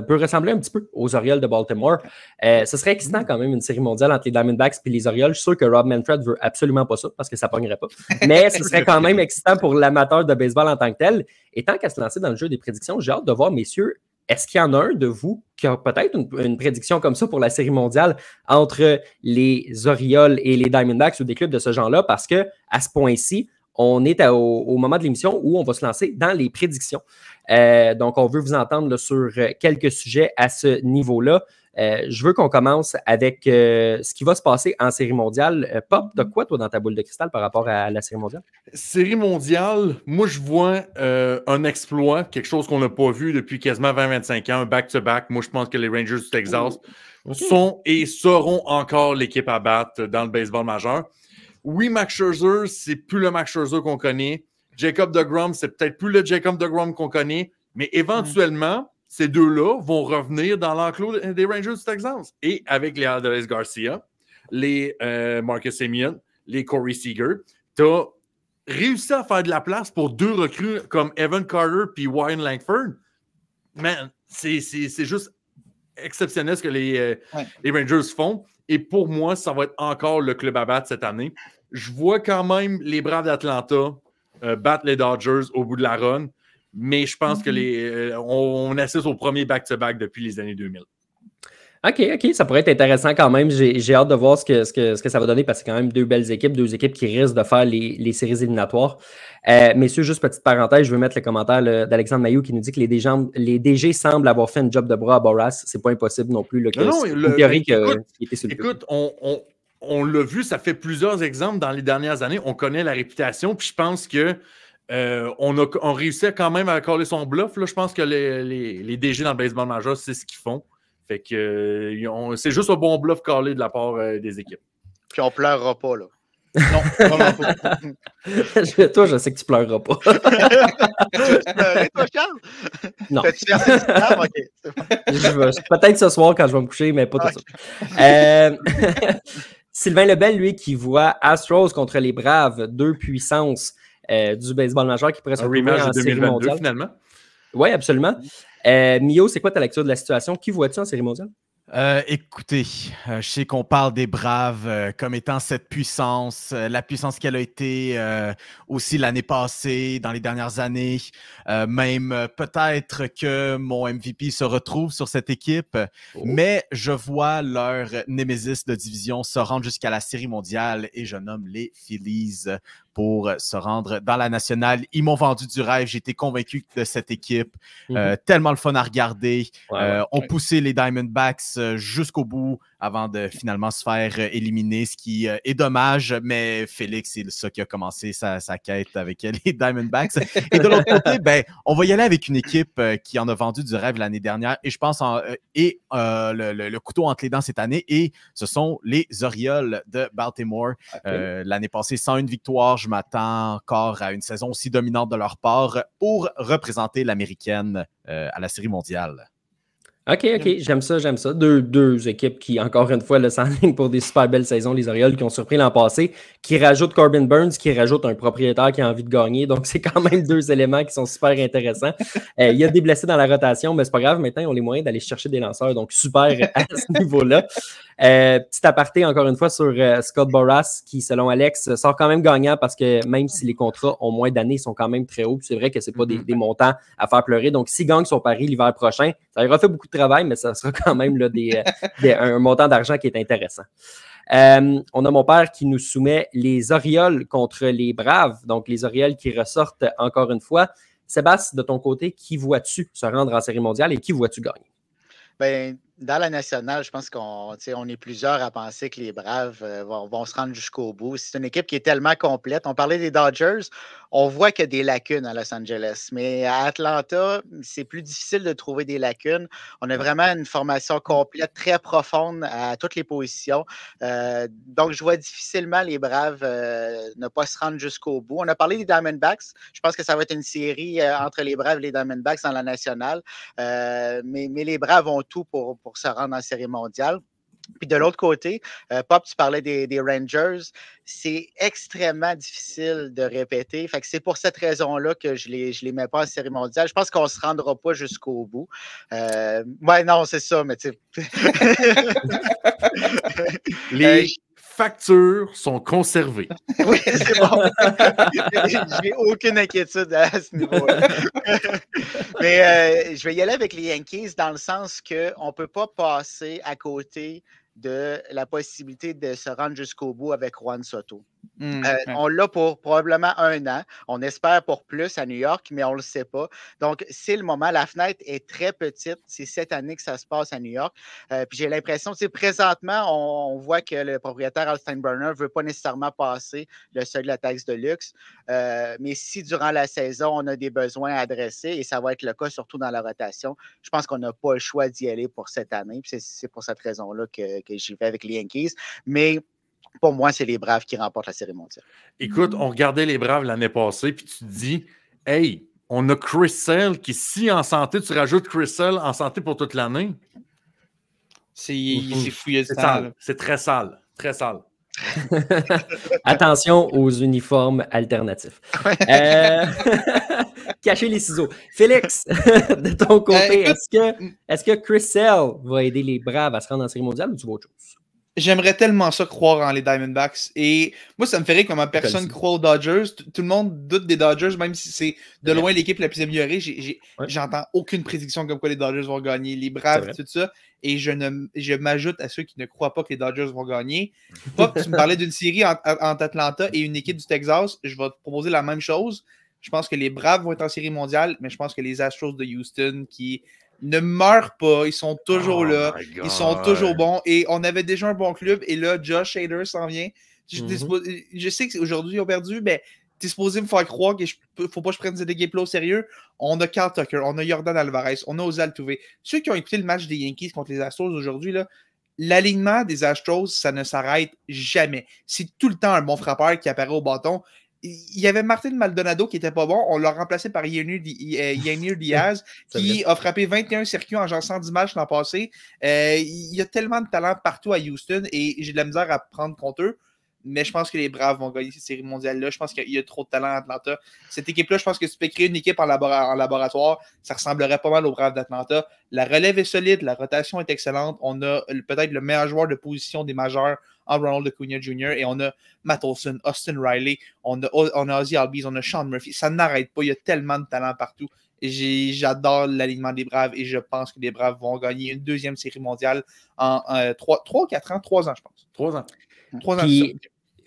peut ressembler un petit peu aux Orioles de Baltimore. Euh, ce serait excitant quand même une série mondiale entre les Diamondbacks et les Orioles. Je suis sûr que Rob Manfred veut absolument pas ça parce que ça pognerait pas. Mais ce serait quand même excitant pour l'amateur de baseball en tant que tel. Et tant qu'à se lancer dans le jeu des prédictions, j'ai hâte de voir, messieurs, est-ce qu'il y en a un de vous qui a peut-être une, prédiction comme ça pour la série mondiale entre les Orioles et les Diamondbacks ou des clubs de ce genre-là? Parce que à ce point-ci, on est au, moment de l'émission où on va se lancer dans les prédictions. Euh, donc, on veut vous entendre sur euh, quelques sujets à ce niveau-là. Euh, je veux qu'on commence avec ce qui va se passer en série mondiale. Pop, de quoi, toi, dans ta boule de cristal par rapport à la série mondiale? Série mondiale, moi, je vois un exploit, quelque chose qu'on n'a pas vu depuis quasiment 20-25 ans, un back-to-back. Moi, je pense que les Rangers du Texas sont et seront encore l'équipe à battre dans le baseball majeur. Oui, Max Scherzer, c'est plus le Max Scherzer qu'on connaît. Jacob DeGrom, c'est peut-être plus le Jacob DeGrom qu'on connaît. Mais éventuellement, ces deux-là vont revenir dans l'enclos des Rangers du Texas. Et avec les Aldez Garcia, les euh, Marcus Simeon, les Corey Seager, tu as réussi à faire de la place pour deux recrues comme Evan Carter puis Wayne Langford. Man, c'est juste exceptionnel ce que les, euh, les Rangers font. Et pour moi, ça va être encore le club à battre cette année. Je vois quand même les Braves d'Atlanta euh, battre les Dodgers au bout de la run, mais je pense que mhm. les, euh, on, assiste au premier back-to-back depuis les années 2000. OK, OK, ça pourrait être intéressant quand même. J'ai hâte de voir ce que, ce, que, ce que ça va donner parce que c'est quand même deux belles équipes, deux équipes qui risquent de faire les, séries éliminatoires. Euh, messieurs, juste petite parenthèse, je veux mettre le commentaire d'Alexandre Mayou qui nous dit que les DG, les DG semblent avoir fait un job de bras à Boras. C'est pas impossible non plus. non, non, le, théorie écoute, qui était sur le écoute on, on, l'a vu, ça fait plusieurs exemples dans les dernières années. On connaît la réputation, puis je pense que euh, on, a, on réussit quand même à coller son bluff. Là. Je pense que les, les, les DG dans le baseball majeur, c'est ce qu'ils font. Fait que euh, c'est juste un bon bluff calé de la part euh, des équipes. Puis on pleurera pas, là. Non, [laughs] vraiment pas. toi, je sais que tu pleureras pas. [laughs] tu pleurais, toi, Charles? Non. Peut-être ce soir quand je vais me coucher, mais pas tout ça. [laughs] Euh, Sylvain Lebel, lui, qui voit Astros contre les Braves, deux puissances du baseball majeur qui pourraient se retrouver en de 2022, finalement. Oui, absolument. Euh, Mio, c'est quoi ta lecture de la situation? Qui vois-tu en série mondiale? Euh, écoutez, euh, je sais qu'on parle des Braves comme étant cette puissance, la puissance qu'elle a été aussi l'année passée, dans les dernières années. même peut-être que mon MVP se retrouve sur cette équipe, oh. mais je vois leur némésis de division se rendre jusqu'à la série mondiale et je nomme les Phillies pour se rendre dans la nationale. Ils m'ont vendu du rêve. Été convaincu de cette équipe. Euh, mhm. tellement le fun à regarder. On poussait les Diamondbacks euh, jusqu'au bout avant de finalement se faire euh, éliminer, ce qui est dommage, mais Félix, c'est ça qui a commencé sa, quête avec [laughs] les Diamondbacks. Et de l'autre côté, ben, on va y aller avec une équipe qui en a vendu du rêve l'année dernière et je pense en, et le, couteau entre les dents cette année, et ce sont les Orioles de Baltimore. l'année passée, 101 victoires, je m'attends encore à une saison aussi dominante de leur part pour représenter l'américaine à la Série mondiale. OK, OK, j'aime ça, j'aime ça. Deux, deux équipes qui, encore une fois, le s'enlignent pour des super belles saisons, les Orioles qui ont surpris l'an passé, qui rajoutent Corbin Burns, qui rajoute un propriétaire qui a envie de gagner. Donc, c'est quand même deux éléments qui sont super intéressants. [laughs] Euh, il y a des blessés dans la rotation, mais c'est pas grave. Maintenant, ils ont les moyens d'aller chercher des lanceurs. Donc, super [laughs] à ce niveau-là. Euh, petit aparté, encore une fois, sur euh, Scott Boras, qui, selon Alex, sort quand même gagnant parce que même si les contrats ont moins d'années, ils sont quand même très hauts. C'est vrai que ce pas des, mm-hmm. montants à faire pleurer. Donc, s'il gagne son pari l'hiver prochain, ça aura fait beaucoup de mais ça sera quand même euh, un montant d'argent qui est intéressant. on a mon père qui nous soumet les Orioles contre les Braves, donc les Orioles qui ressortent encore une fois. Sébastien, de ton côté, qui vois-tu se rendre en série mondiale et qui vois-tu gagner? Ben, dans la nationale, je pense qu'on on est plusieurs à penser que les Braves euh, vont, se rendre jusqu'au bout. C'est une équipe qui est tellement complète. On parlait des Dodgers. On voit qu'il y a des lacunes à Los Angeles, mais à Atlanta, c'est plus difficile de trouver des lacunes. On a vraiment une formation complète, très profonde à toutes les positions. Euh, donc, je vois difficilement les Braves euh, ne pas se rendre jusqu'au bout. On a parlé des Diamondbacks. Je pense que ça va être une série entre les Braves et les Diamondbacks dans la nationale. mais, mais les Braves ont tout pour pour se rendre en série mondiale. Puis de l'autre côté, euh, Pop, tu parlais des, Rangers. C'est extrêmement difficile de répéter. Fait que c'est pour cette raison-là que je ne les, je les mets pas en série mondiale. Je pense qu'on ne se rendra pas jusqu'au bout. Euh, ouais, non, c'est ça, mais tu [laughs] les, factures sont conservées. [laughs] Oui, c'est bon. [laughs] J'ai aucune inquiétude à ce niveau-là. [laughs] Mais euh, je vais y aller avec les Yankees dans le sens qu'on ne peut pas passer à côté de la possibilité de se rendre jusqu'au bout avec Juan Soto. Mmh, euh, on l'a pour probablement un an. On espère pour plus à New York, mais on ne le sait pas. Donc, c'est le moment. La fenêtre est très petite. C'est cette année que ça se passe à New York. Euh, puis j'ai l'impression, tu présentement, on, voit que le propriétaire Alstein Burner ne veut pas nécessairement passer le seuil de la taxe de luxe. Euh, mais si durant la saison, on a des besoins à adresser, et ça va être le cas surtout dans la rotation, je pense qu'on n'a pas le choix d'y aller pour cette année. C'est pour cette raison-là que, que j'y vais avec les Yankees. Mais pour moi, c'est les Braves qui remportent la Série mondiale. Écoute, on regardait les Braves l'année passée, puis tu te dis, hey, on a Chris Sale qui, si en santé, tu rajoutes Chris Sale en santé pour toute l'année. C'est fouillé C'est sale. C'est très sale. Très sale. [laughs] Attention aux uniformes alternatifs. [laughs] Euh, [laughs] cachez les ciseaux. Félix, de ton côté, euh, est-ce que, est que Chris Sale va aider les Braves à se rendre en série mondiale ou tu vois autre chose? J'aimerais tellement ça croire en les Diamondbacks. Et moi, ça me ferait comme personne croit aux Dodgers. Tout le monde doute des Dodgers, même si c'est de loin l'équipe la plus améliorée. J'entends aucune prédiction comme quoi les Dodgers vont gagner, les Braves, tout ça. Et je, ne, je m'ajoute à ceux qui ne croient pas que les Dodgers vont gagner. [laughs] Pop, tu me parlais d'une série entre, Atlanta et une équipe du Texas. Je vais te proposer la même chose. Je pense que les Braves vont être en série mondiale, mais je pense que les Astros de Houston, qui ne meurent pas. Ils sont toujours oh là. Ils sont toujours bons. Et on avait déjà un bon club. Et là, Josh Hader s'en vient. Je, mm-hmm. sais qu'aujourd'hui, ils ont perdu, mais tu es supposé me faire croire qu'il ne faut pas que je prenne cette équipe-là au sérieux. On a Carl Tucker, on a Jordan Alvarez, on a Ozal Touvé. Ceux qui ont écouté le match des Yankees contre les Astros aujourd'hui, l'alignement des Astros, ça ne s'arrête jamais. C'est tout le temps un bon frappeur qui apparaît au bâton il y avait Martin Maldonado qui était pas bon. On l'a remplacé par Yanir euh, Diaz, [laughs] qui a frappé 21 circuits en genre 110 matchs l'an passé. Euh, il y a tellement de talent partout à Houston et j'ai de la misère à prendre contre eux. Mais je pense que les Braves vont gagner cette série mondiale-là. Je pense qu'il y a trop de talent à Atlanta. Cette équipe-là, je pense que tu peux créer une équipe en, laboratoire. Ça ressemblerait pas mal aux Braves d'Atlanta. La relève est solide, la rotation est excellente. On a peut-être le meilleur joueur de position des majeurs en Ronald Acuna Jr. Et on a Matt Olson, Austin Riley, on a, on a Ozzy Albies, on a Sean Murphy. Ça n'arrête pas. Il y a tellement de talent partout. J'adore l'alignement des Braves et je pense que les Braves vont gagner une deuxième série mondiale en 3 ou 4 ans, 3 ans, je pense. 3 ans. 3 ans.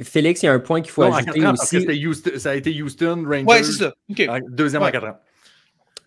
Félix, il y a un point qu'il faut ajouter aussi. ça a été Houston, Rangers. Ouais, c'est ça. Deuxième en 4 ans.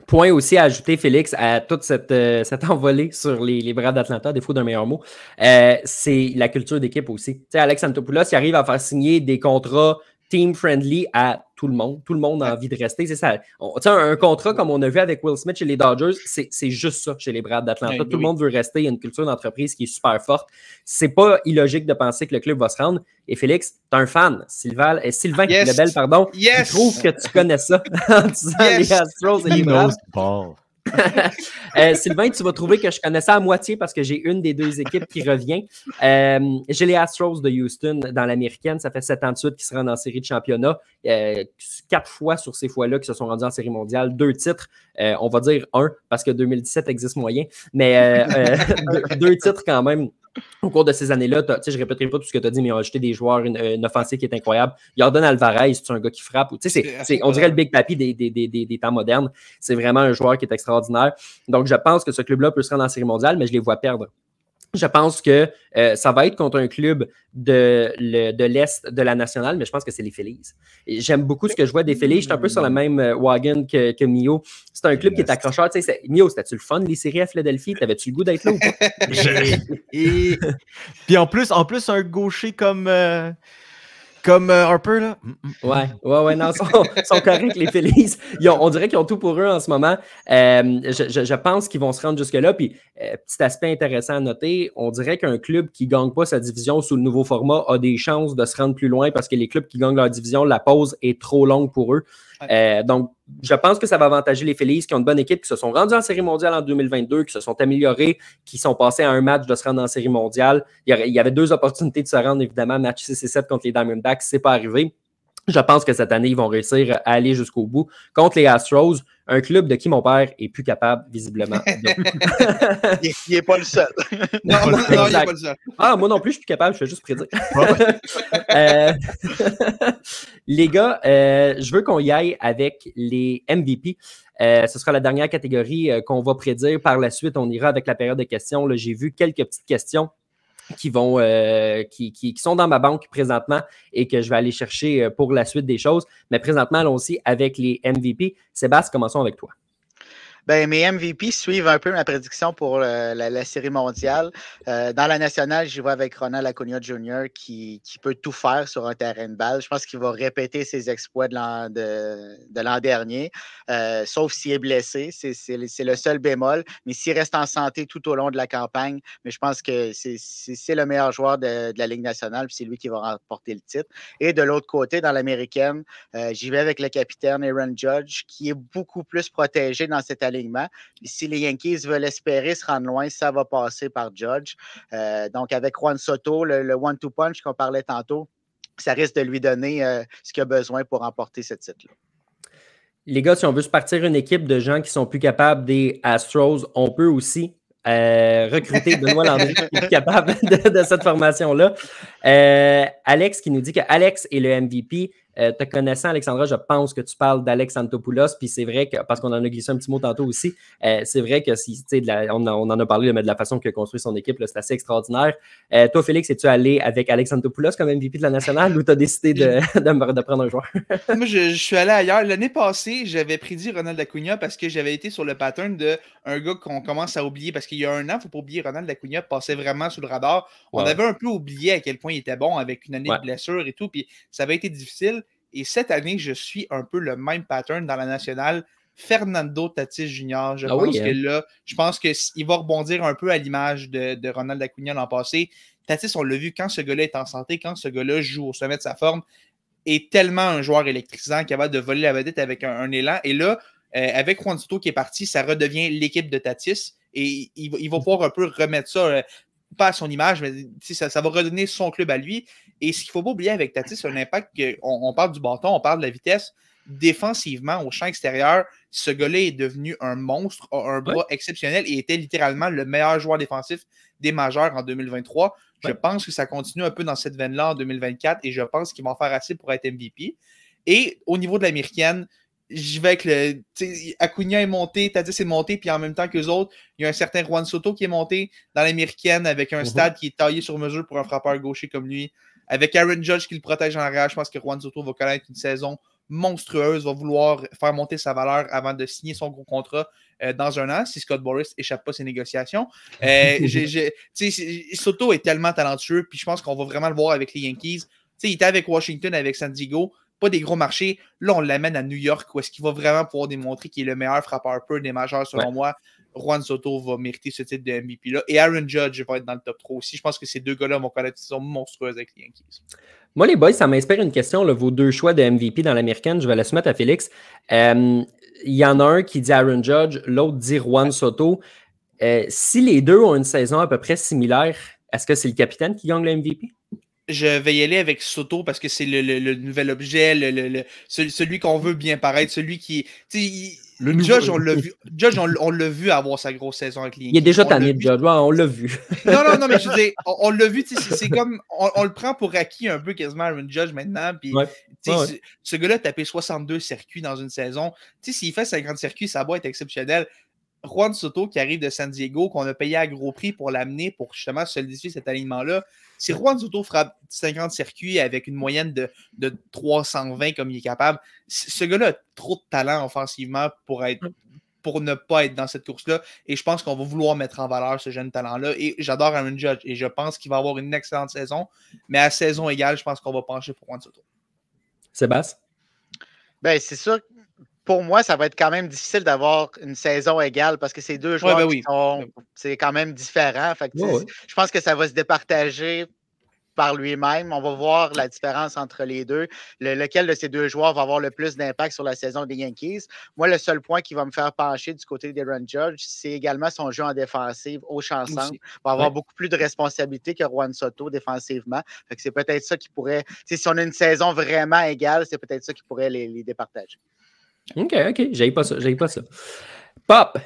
Point aussi à ajouter, Félix, à toute cette, euh, cette envolée sur les, les bras d'Atlanta, défaut d'un meilleur mot, euh, c'est la culture d'équipe aussi. Tu Alex Antopoulos, il arrive à faire signer des contrats team friendly à tout le monde. Tout le monde a envie de rester. C'est ça. On, un, un, contrat comme on a vu avec Will Smith chez les Dodgers, c'est juste ça chez les Braves d'Atlanta. Oui, tout oui. le monde veut rester. Il y a une culture d'entreprise qui est super forte. C'est pas illogique de penser que le club va se rendre. Et Félix, tu es un fan. Sylvain, euh, Sylvain Yes. Lebel, pardon. Yes! Je trouve que tu connais ça [laughs] en disant Yes. les Astros et les Braves. [laughs] Euh, Sylvain, tu vas trouver que je connais ça à moitié parce que j'ai une des deux équipes qui revient. Euh, j'ai les Astros de Houston dans l'américaine. Ça fait sept ans de suite qu'ils se rendent en série de championnat. Euh, quatre fois sur ces fois-là qui se sont rendus en série mondiale. Deux titres. Euh, on va dire un parce que 2017 existe moyen. Mais [laughs] deux titres quand même. Au cours de ces années-là, t'as- tu sais, je ne répéterai pas tout ce que tu as dit, mais ils ont ajouté des joueurs, une, une offensive qui est incroyable. Jordan Alvarez, c'est un gars qui frappe. ou- tu sais, c'est- C'est- c'est- on dirait le Big Papi des, des- des- des- des temps modernes. C'est vraiment un joueur qui est extraordinaire. Donc, je pense que ce club-là peut se rendre en série mondiale, mais je les vois perdre. Je pense que euh, ça va être contre un club de, le- de l'Est de la nationale, mais je pense que c'est les Phillies. J'aime beaucoup ce que je vois des Phillies. Je suis un peu sur la même euh, wagon que, que Mio. C'est un club qui est accrocheur. Tu sais, c'est- Mio, c'était-tu le fun, les séries à Philadelphie? T'avais-tu le goût d'être là ou pas? [laughs] [laughs] Et... Puis en plus, en plus, un gaucher comme, euh, comme euh, Harper, là. Ouais, ouais, ouais, non, sont, sont corrects, les Phillies. On dirait qu'ils ont tout pour eux en ce moment. Euh, je pense qu'ils vont se rendre jusque-là. Puis, euh, petit aspect intéressant à noter, on dirait qu'un club qui ne gagne pas sa division sous le nouveau format a des chances de se rendre plus loin parce que les clubs qui gagnent leur division, la pause est trop longue pour eux. Euh, donc, je pense que ça va avantager les Phillies qui ont une bonne équipe, qui se sont rendus en série mondiale en 2022, qui se sont améliorés, qui sont passés à un match de se rendre en série mondiale. Il y, avait deux opportunités de se rendre, évidemment, match 6 et 7 contre les Diamondbacks, c'est pas arrivé. Je pense que cette année, ils vont réussir à aller jusqu'au bout. Contre les Astros, un club de qui mon père est plus capable, visiblement. [laughs] Il n'est pas le seul. Non, [laughs] non, non, il n'y a Exact. pas de ça. ah, moi non plus, je suis plus capable, je fais juste prédire. [laughs] Euh, les gars, euh, je veux qu'on y aille avec les MVP. Euh, ce sera la dernière catégorie euh, qu'on va prédire. Par la suite, on ira avec la période de questions. Là, J'ai vu quelques petites questions euh, qui, sont dans ma banque présentement et que je vais aller chercher euh, pour la suite des choses. Mais présentement, allons-y avec les MVP. Sébastien, commençons avec toi. Ben, mes MVP suivent un peu ma prédiction pour euh, la, série mondiale. Euh, dans la nationale, j'y vais avec Ronald Acuna Jr. qui, qui peut tout faire sur un terrain de balle. Je pense qu'il va répéter ses exploits de l'an de, dernier, euh, sauf s'il est blessé. C'est, le- seul bémol. Mais s'il reste en santé tout au long de la campagne, mais je pense que c'est, le meilleur joueur de, de la Ligue nationale, puis c'est lui qui va remporter le titre. Et de l'autre côté, dans l'américaine, j'y vais avec le capitaine Aaron Judge, qui est beaucoup plus protégé dans cet si les Yankees veulent espérer se rendre loin, ça va passer par Judge. Euh, donc, avec Juan Soto, le, le one-two punch qu'on parlait tantôt, ça risque de lui donner euh, ce qu'il a besoin pour remporter ce titre-là. Les gars, si on veut se partir une équipe de gens qui sont plus capables des Astros, on peut aussi euh, recruter Benoît Landry qui est capable [laughs] de, de cette formation-là. Alex qui nous dit que Alex est le MVP. Euh, te connaissant, Alexandra, je pense que tu parles d'Alex Antopoulos, puis c'est vrai que, parce qu'on en a glissé un petit mot tantôt aussi, euh, c'est vrai que si, de la- on, a- on en a parlé, mais de la façon qu'il a construit son équipe, c'est assez extraordinaire. Euh, toi, Félix, es-tu allé avec Alex Antopoulos comme MVP de la nationale ou tu as décidé de, [laughs] de, me- de prendre un joueur? [laughs] Moi, je, je suis allé ailleurs. L'année passée, j'avais prédit Ronald Acuna parce que j'avais été sur le pattern de un gars qu'on commence à oublier parce qu'il y a un an, il ne faut pas oublier, Ronald Acuna passait vraiment sous le radar. On Ouais. avait un peu oublié à quel point il était bon avec une année Ouais. de blessure et tout, puis ça avait été difficile. Et cette année, je suis un peu le même pattern dans la nationale. Fernando Tatis Jr. Je Ah pense oui, que hein? là, je pense qu'il va rebondir un peu à l'image de, de Ronald Acuna l'an passé. Tatis, on l'a vu quand ce gars-là est en santé, quand ce gars-là joue au sommet de sa forme, est tellement un joueur électrisant capable de voler la vedette avec un, un élan. Et là, euh, avec Juan Soto qui est parti, ça redevient l'équipe de Tatis et il, va- il va pouvoir un peu remettre ça, euh, pas à son image, mais ça va redonner son club à lui. Et ce qu'il ne faut pas oublier avec Tatis, c'est un impact que, on, parle du bâton, on parle de la vitesse. Défensivement, au champ extérieur, ce gars-là est devenu un monstre, a un bras exceptionnel et était littéralement le meilleur joueur défensif des majeurs en 2023. Je pense que ça continue un peu dans cette veine-là en 2024 et je pense qu'il va en faire assez pour être MVP. Et au niveau de l'américaine, j'y vais avec le. Acuna est monté, Tadis est monté, puis en même temps que les autres, il y a un certain Juan Soto qui est monté dans l'américaine avec un Mhm. stade qui est taillé sur mesure pour un frappeur gaucher comme lui. Avec Aaron Judge qui le protège en arrière, je pense que Juan Soto va connaître une saison monstrueuse, va vouloir faire monter sa valeur avant de signer son gros contrat euh, dans un an si Scott Boris échappe pas ses négociations. Euh, [laughs] Soto est tellement talentueux, puis je pense qu'on va vraiment le voir avec les Yankees. Il était avec Washington, avec San Diego, pas des gros marchés. Là, on l'amène à New York où est-ce qu'il va vraiment pouvoir démontrer qu'il est le meilleur frappeur pur des majeurs, selon Ouais. moi. Juan Soto va mériter ce titre de MVP-là. Et Aaron Judge va être dans le top 3 aussi. Je pense que ces deux gars-là vont connaître une saison monstrueuse avec les Yankees. Moi, les boys, ça m'inspire une question. là, vos deux choix de MVP dans l'américaine, je vais la soumettre à Félix. Euh, Il y en a un qui dit Aaron Judge, l'autre dit Juan Soto. Euh, si les deux ont une saison à peu près similaire, est-ce que c'est le capitaine qui gagne le MVP? Je vais y aller avec Soto parce que c'est le, le- le nouvel objet, le, celui, qu'on veut bien paraître, celui qui. il- Le Judge, on l'a vu, Judge, on, l'a vu avoir sa grosse saison avec les Il est déjà tanné de Judge. Ouais, on l'a vu. [laughs] Non, non, non, mais je veux dire, [laughs] on, on l'a vu, tu sais, c'est comme. On, on le prend pour acquis un peu quasiment Aaron Judge maintenant. Puis, Ouais. tu sais, Ouais, ce- ce gars-là a tapé 62 circuits dans une saison. Tu sais, s'il fait 50 circuits, ça va être exceptionnel. Juan Soto qui arrive de San Diego, qu'on a payé à gros prix pour l'amener pour justement solidifier cet alignement-là. Si Juan Soto frappe 50 circuits avec une moyenne de, de 320 comme il est capable, ce gars-là a trop de talent offensivement pour être pour ne pas être dans cette course-là. Et je pense qu'on va vouloir mettre en valeur ce jeune talent-là. Et j'adore Aaron Judge et je pense qu'il va avoir une excellente saison. Mais à saison égale, je pense qu'on va pencher pour Juan Soto. Sébastien? Ben, c'est sûr, que pour moi, ça va être quand même difficile d'avoir une saison égale parce que ces deux joueurs ben qui sont, c'est quand même différent. Fait que, tu sais, Ouais, ouais. Je pense que ça va se départager par lui-même. On va voir la différence entre les deux. Le- lequel de ces deux joueurs va avoir le plus d'impact sur la saison des Yankees? Moi, le seul point qui va me faire pencher du côté d'Aaron Judge, c'est également son jeu en défensive au champ centre. Va avoir Ouais. beaucoup plus de responsabilités que Juan Soto défensivement. Fait que c'est peut-être ça qui pourrait, si on a une saison vraiment égale, c'est peut-être ça qui pourrait les, les départager. OK, OK. J'aille pas ça. J'aille pas ça. Pop,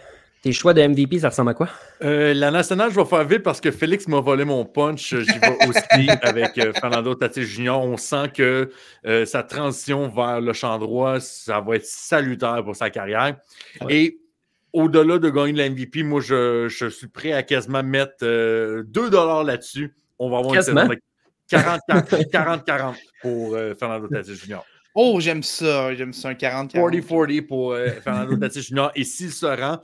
tes choix de MVP, ça ressemble à quoi? Euh, la nationale, je vais faire vite parce que Félix m'a volé mon punch. J'y vais aussi [laughs] avec euh, Fernando Tatis Jr. On sent que euh, sa transition vers le champ droit, ça va être salutaire pour sa carrière. Ouais. Et au-delà de gagner le MVP, moi, je, je suis prêt à quasiment mettre euh, 2 là-dessus. On va avoir Quasiment? une saison de 40-40 pour Fernando Tatis Jr. Oh, j'aime ça. J'aime ça, un 40 40-40 pour euh, Fernando [laughs] Tatis Jr. Et s'il se rend,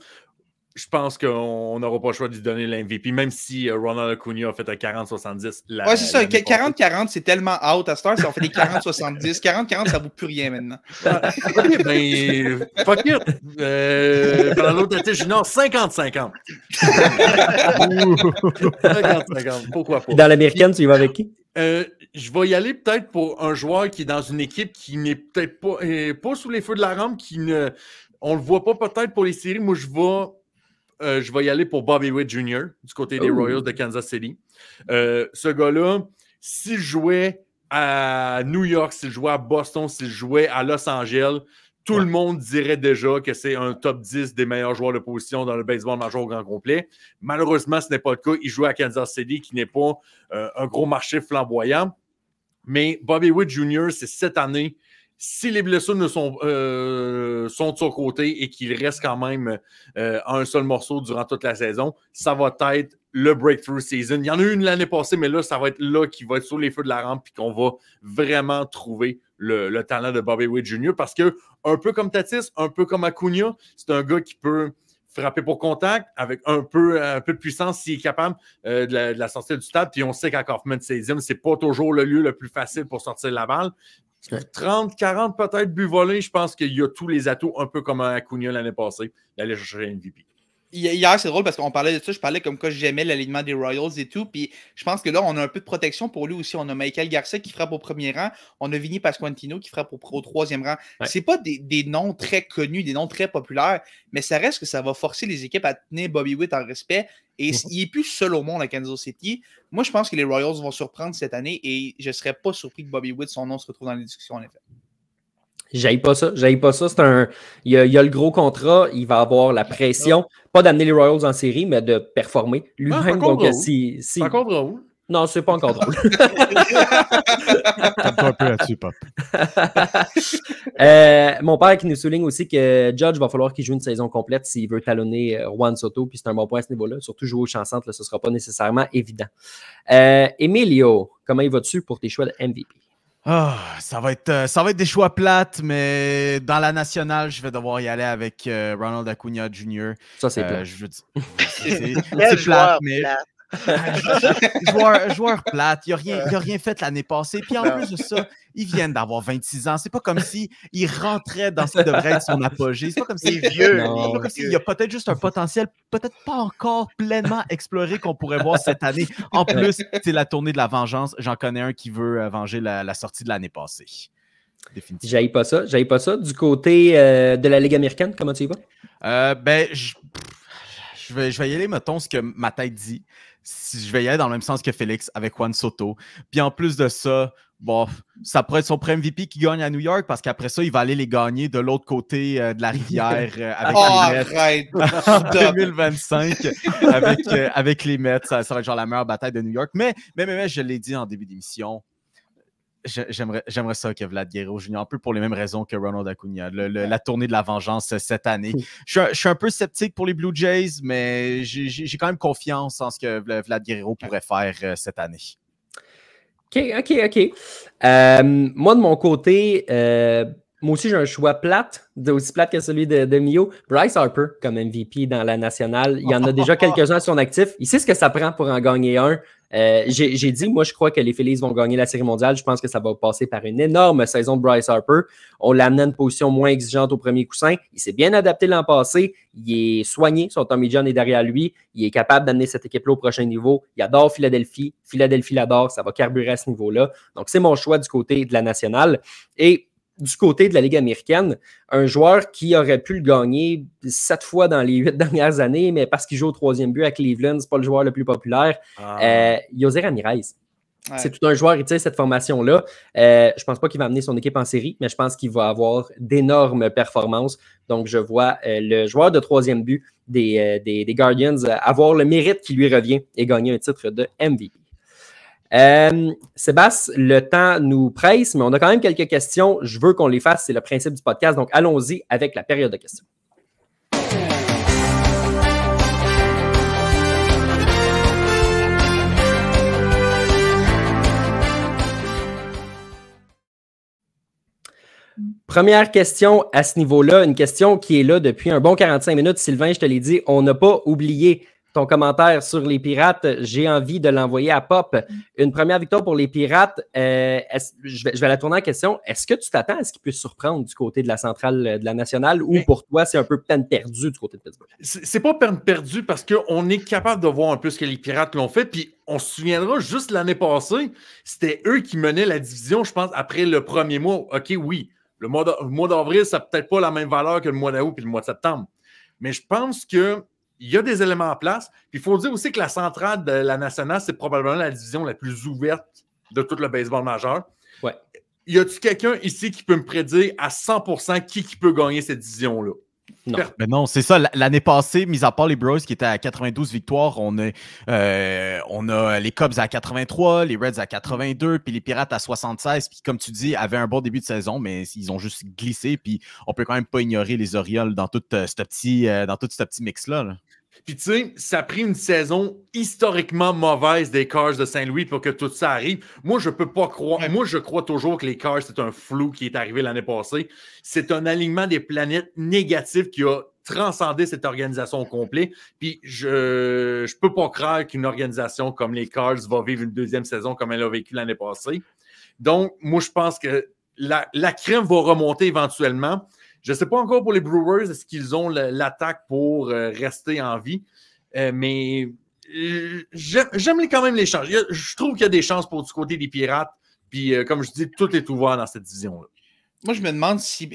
je pense qu'on n'aura pas le choix de lui donner l'MVP, même si euh, Ronald Acuna a fait un 40-70. la- Ouais, c'est ça. l'année passée. 40-40, c'est tellement out à cette heure. Si on fait des 40-70, 40-40, ça vaut plus rien maintenant. Ok, ben, fuck it. Euh, Fernando Tatis Jr. 50-50. 50-50, pourquoi pas? Dans l'américaine, tu y vas avec qui? Euh, je vais y aller peut-être pour un joueur qui est dans une équipe qui n'est peut-être pas, euh, pas sous les feux de la rampe, qui ne. On le voit pas peut-être pour les séries. Moi, je vais. euh, je vais y aller pour Bobby Witt Jr. du côté des Oh. Royals de Kansas City. Euh, ce gars-là, s'il jouait à New York, s'il jouait à Boston, s'il jouait à Los Angeles, tout le monde dirait déjà que c'est un top 10 des meilleurs joueurs de position dans le baseball majeur au grand complet. Malheureusement, ce n'est pas le cas. Il joue à Kansas City, qui n'est pas euh, un gros marché flamboyant. Mais Bobby Witt Jr., c'est cette année. Si les blessures ne sont, euh, sont de son côté et qu'il reste quand même euh, un seul morceau durant toute la saison, ça va être le breakthrough season. Il y en a eu une l'année passée, mais là, ça va être là qui va être sur les feux de la rampe et qu'on va vraiment trouver le, le talent de Bobby Witt Jr. Parce que, un peu comme Tatis, un peu comme Acuna, c'est un gars qui peut frapper pour contact avec un peu, un peu de puissance s'il est capable euh, de, la, de la sortir du stade. Puis on sait qu'à Kaufman Stadium, c'est pas toujours le lieu le plus facile pour sortir la balle. Ouais. 30, 40 peut-être buts volés, je pense qu'il y a tous les atouts, un peu comme un Acuna l'année passée, d'aller chercher un MVP. Hi- Hier, c'est drôle parce qu'on parlait de ça. Je parlais comme quoi j'aimais l'alignement des Royals et tout. Puis je pense que là, on a un peu de protection pour lui aussi. On a Michael Garcia qui frappe au premier rang. On a Vinny Pasquantino qui frappe au, au troisième rang. Ouais. C'est pas des, des noms très connus, des noms très populaires, mais ça reste que ça va forcer les équipes à tenir Bobby Witt en respect. Et Mhm. il est plus seul au monde à Kansas City. Moi, je pense que les Royals vont surprendre cette année et je serais pas surpris que Bobby Witt, son nom se retrouve dans les discussions en effet. J'aille pas ça. J'aille pas ça. C'est un. Il y, a, il y a le gros contrat. Il va avoir la pression, pas d'amener les Royals en série, mais de performer Ah, c'est lui-même. Donc, euh, drôle. si, si- C'est encore drôle. Non, c'est pas encore drôle. [laughs] Un peu là-dessus, Pop. [laughs] Euh, mon père qui nous souligne aussi que Judge va falloir qu'il joue une saison complète s'il veut talonner euh, Juan Soto, puis c'est un bon point à ce niveau-là. Surtout jouer au champ centre, là, ce ne sera pas nécessairement évident. Euh, Emilio, comment il va-tu pour tes choix de MVP? Ah, ça, va être, euh, ça va être des choix plates, mais dans la nationale, je vais devoir y aller avec euh, Ronald Acuna Jr. Ça, c'est Euh, plat. je veux dire- c'est- [laughs] plate, mais plate. [laughs] joueur, joueur plate. Il n'a rien, il a rien fait l'année passée. Puis en plus de ça, ils viennent d'avoir 26 ans. C'est pas comme si il rentrait dans ce qui devrait être son [laughs] apogée. C'est pas comme Il si. est vieux. Non. pas comme s'il y a peut-être juste un potentiel, peut-être pas encore pleinement exploré qu'on pourrait voir cette année. En plus, c'est la tournée de la vengeance. J'en connais un qui veut euh, venger la, la sortie de l'année passée. Définitivement. J'aille pas ça. J'aille pas ça. Du côté euh, de la Ligue américaine, comment tu y vas? Euh, ben, je, je vais, je vais y aller, mettons, ce que ma tête dit. Si je vais y aller dans le même sens que Félix avec Juan Soto. Puis en plus de ça, bon, ça pourrait être son premier MVP qui gagne à New York parce qu'après ça, il va aller les gagner de l'autre côté euh, de la rivière euh, avec Oh, les Mets. arrête! [laughs] En Stop. 2025, avec, euh, avec les Mets, ça, ça va être genre la meilleure bataille de New York. Mais, mais, mais, mais, je l'ai dit en début d'émission, j'aimerais j'aimerais ça que Vlad Guerrero Jr., un peu pour les mêmes raisons que Ronald Acuna, le- le- la tournée de la vengeance cette année. Je suis, un, je suis un peu sceptique pour les Blue Jays, mais j'ai quand même confiance en ce que Vla- Vlad Guerrero pourrait faire euh, cette année. OK, OK, OK. Euh, moi, de mon côté, euh, moi aussi, j'ai un choix plate, aussi plate que celui de, de Mio. Bryce Harper comme MVP dans la nationale. Il y en a déjà [laughs] quelques-uns à son actif. Il sait ce que ça prend pour en gagner un. Euh, j'ai j'ai dit, moi, je crois que les Phillies vont gagner la Série mondiale. Je pense que ça va passer par une énorme saison de Bryce Harper. On l'a amené à une position moins exigeante au premier coussin. Il s'est bien adapté l'an passé. Il est soigné. Son Tommy John est derrière lui. Il est capable d'amener cette équipe-là au prochain niveau. Il adore Philadelphie. Philadelphie l'adore. Ça va carburer à ce niveau-là. Donc, c'est mon choix du côté de la nationale. Et du côté de la Ligue américaine, un joueur qui aurait pu le gagner sept fois dans les huit [laughs] dernières années, mais parce qu'il joue au troisième but à Cleveland, c'est pas le joueur le plus populaire. Ah. Euh, José Ramirez. Ouais. C'est tout un joueur, il tient cette formation-là. Euh, je pense pas qu'il va amener son équipe en série, mais je pense qu'il va avoir d'énormes performances. Donc, je vois euh, le joueur de troisième but des, euh, des, des Guardians avoir le mérite qui lui revient et gagner un titre de MVP. Euh, Sébastien, le temps nous presse, mais on a quand même quelques questions. Je veux qu'on les fasse, c'est le principe du podcast. Donc, allons-y avec la période de questions. Première question à ce niveau-là, une question qui est là depuis un bon 45 minutes. Sylvain, je te l'ai dit, on n'a pas oublié ton commentaire sur les Pirates. J'ai envie de l'envoyer à Pop. Une première victoire pour les Pirates. Euh, je, vais, je vais la tourner en question. Est-ce que tu t'attends à ce qu'il puisse surprendre du côté de la centrale euh, de la nationale ou Mais- pour toi, c'est un peu peine perdue du côté de Pittsburgh? C'est pas peine perdue parce qu'on est capable de voir un peu ce que les Pirates l'ont fait. Puis on se souviendra juste l'année passée, c'était eux qui menaient la division, je pense, après le premier mois. OK, oui, le mois d'avril, ça n'a peut-être pas la même valeur que le mois d'août et le mois de septembre. Mais je pense qu'il y a des éléments en place. Puis il faut dire aussi que la centrale de la nationale, c'est probablement la division la plus ouverte de tout le baseball majeur. Ouais. Y a-tu quelqu'un ici qui peut me prédire à 100% qui, qui peut gagner cette division-là? Non. Mais non, c'est ça. L'année passée, mis à part les Bros qui étaient à 92 victoires, on a, euh, on a les Cubs à 83, les Reds à 82, puis les Pirates à 76, qui, comme tu dis, avaient un bon début de saison, mais ils ont juste glissé. Puis on peut quand même pas ignorer les Orioles dans tout euh, ce petit, euh, dans tout ce petit mix-là. là. Puis tu sais, ça a pris une saison historiquement mauvaise des Cars de Saint-Louis pour que tout ça arrive. Moi, je peux pas croire. Ouais. Moi, je crois toujours que les Cars, c'est un flou qui est arrivé l'année passée. C'est un alignement des planètes négatif qui a transcendé cette organisation au complet. Puis je je peux pas croire qu'une organisation comme les Cars va vivre une deuxième saison comme elle a vécu l'année passée. Donc, moi, je pense que la, la crème va remonter éventuellement. Je ne sais pas encore pour les Brewers, est-ce qu'ils ont l'attaque pour euh, rester en vie, Euh, mais euh, j'aime quand même les chances. Je trouve qu'il y a des chances pour du côté des Pirates. Puis, comme je dis, tout est ouvert dans cette division-là. Moi, je me demande si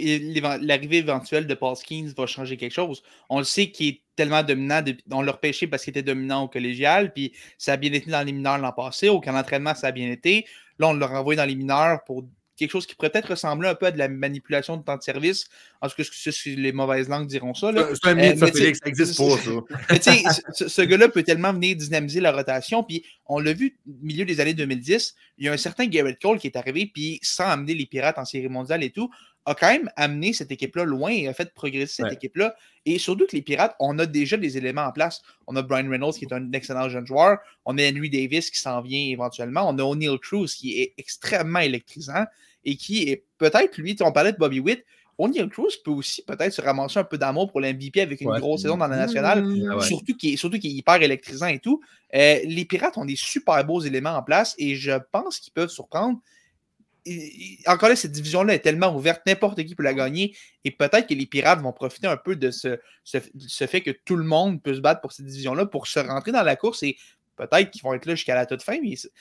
l'arrivée éventuelle de Paul Skeens va changer quelque chose. On le sait qu'il est tellement dominant. on l'a repêché parce qu'il était dominant au collégial, puis ça a bien été dans les mineurs l'an passé. Au camp d'entraînement, ça a bien été. Là, on l'a renvoyé dans les mineurs pour quelque chose qui pourrait peut-être ressembler un peu à de la manipulation de temps de service. En tout cas, les mauvaises langues diront ça. C'est un Euh, mythe, ça, Félix, n'existe pas, ça. [laughs] Mais tu sais, ce, ce gars-là peut tellement venir dynamiser la rotation. Puis on l'a vu au milieu des années 2010, il y a un certain Garrett Cole qui est arrivé, puis sans amener les Pirates en série mondiale et tout, a quand même amené cette équipe-là loin et a fait progresser cette Ouais. équipe-là. Et surtout que les Pirates, on a déjà des éléments en place. On a Brian Reynolds qui est un excellent jeune joueur. On a Henry Davis qui s'en vient éventuellement. On a O'Neill Cruz qui est extrêmement électrisant et qui est peut-être, lui, on parlait de Bobby Witt. O'Neill Cruz peut aussi peut-être se ramasser un peu d'amour pour l'MVP avec une Ouais. grosse saison dans la nationale Ah ouais. surtout qu'il est, surtout est hyper électrisant et tout. Euh, les Pirates ont des super beaux éléments en place et je pense qu'ils peuvent surprendre. Et- et- encore là, cette division-là est tellement ouverte, n'importe qui peut la gagner. Et peut-être que les Pirates vont profiter un peu de ce, ce, ce fait que tout le monde peut se battre pour cette division-là pour se rentrer dans la course et peut-être qu'ils vont être là jusqu'à la toute fin. Mais c'est-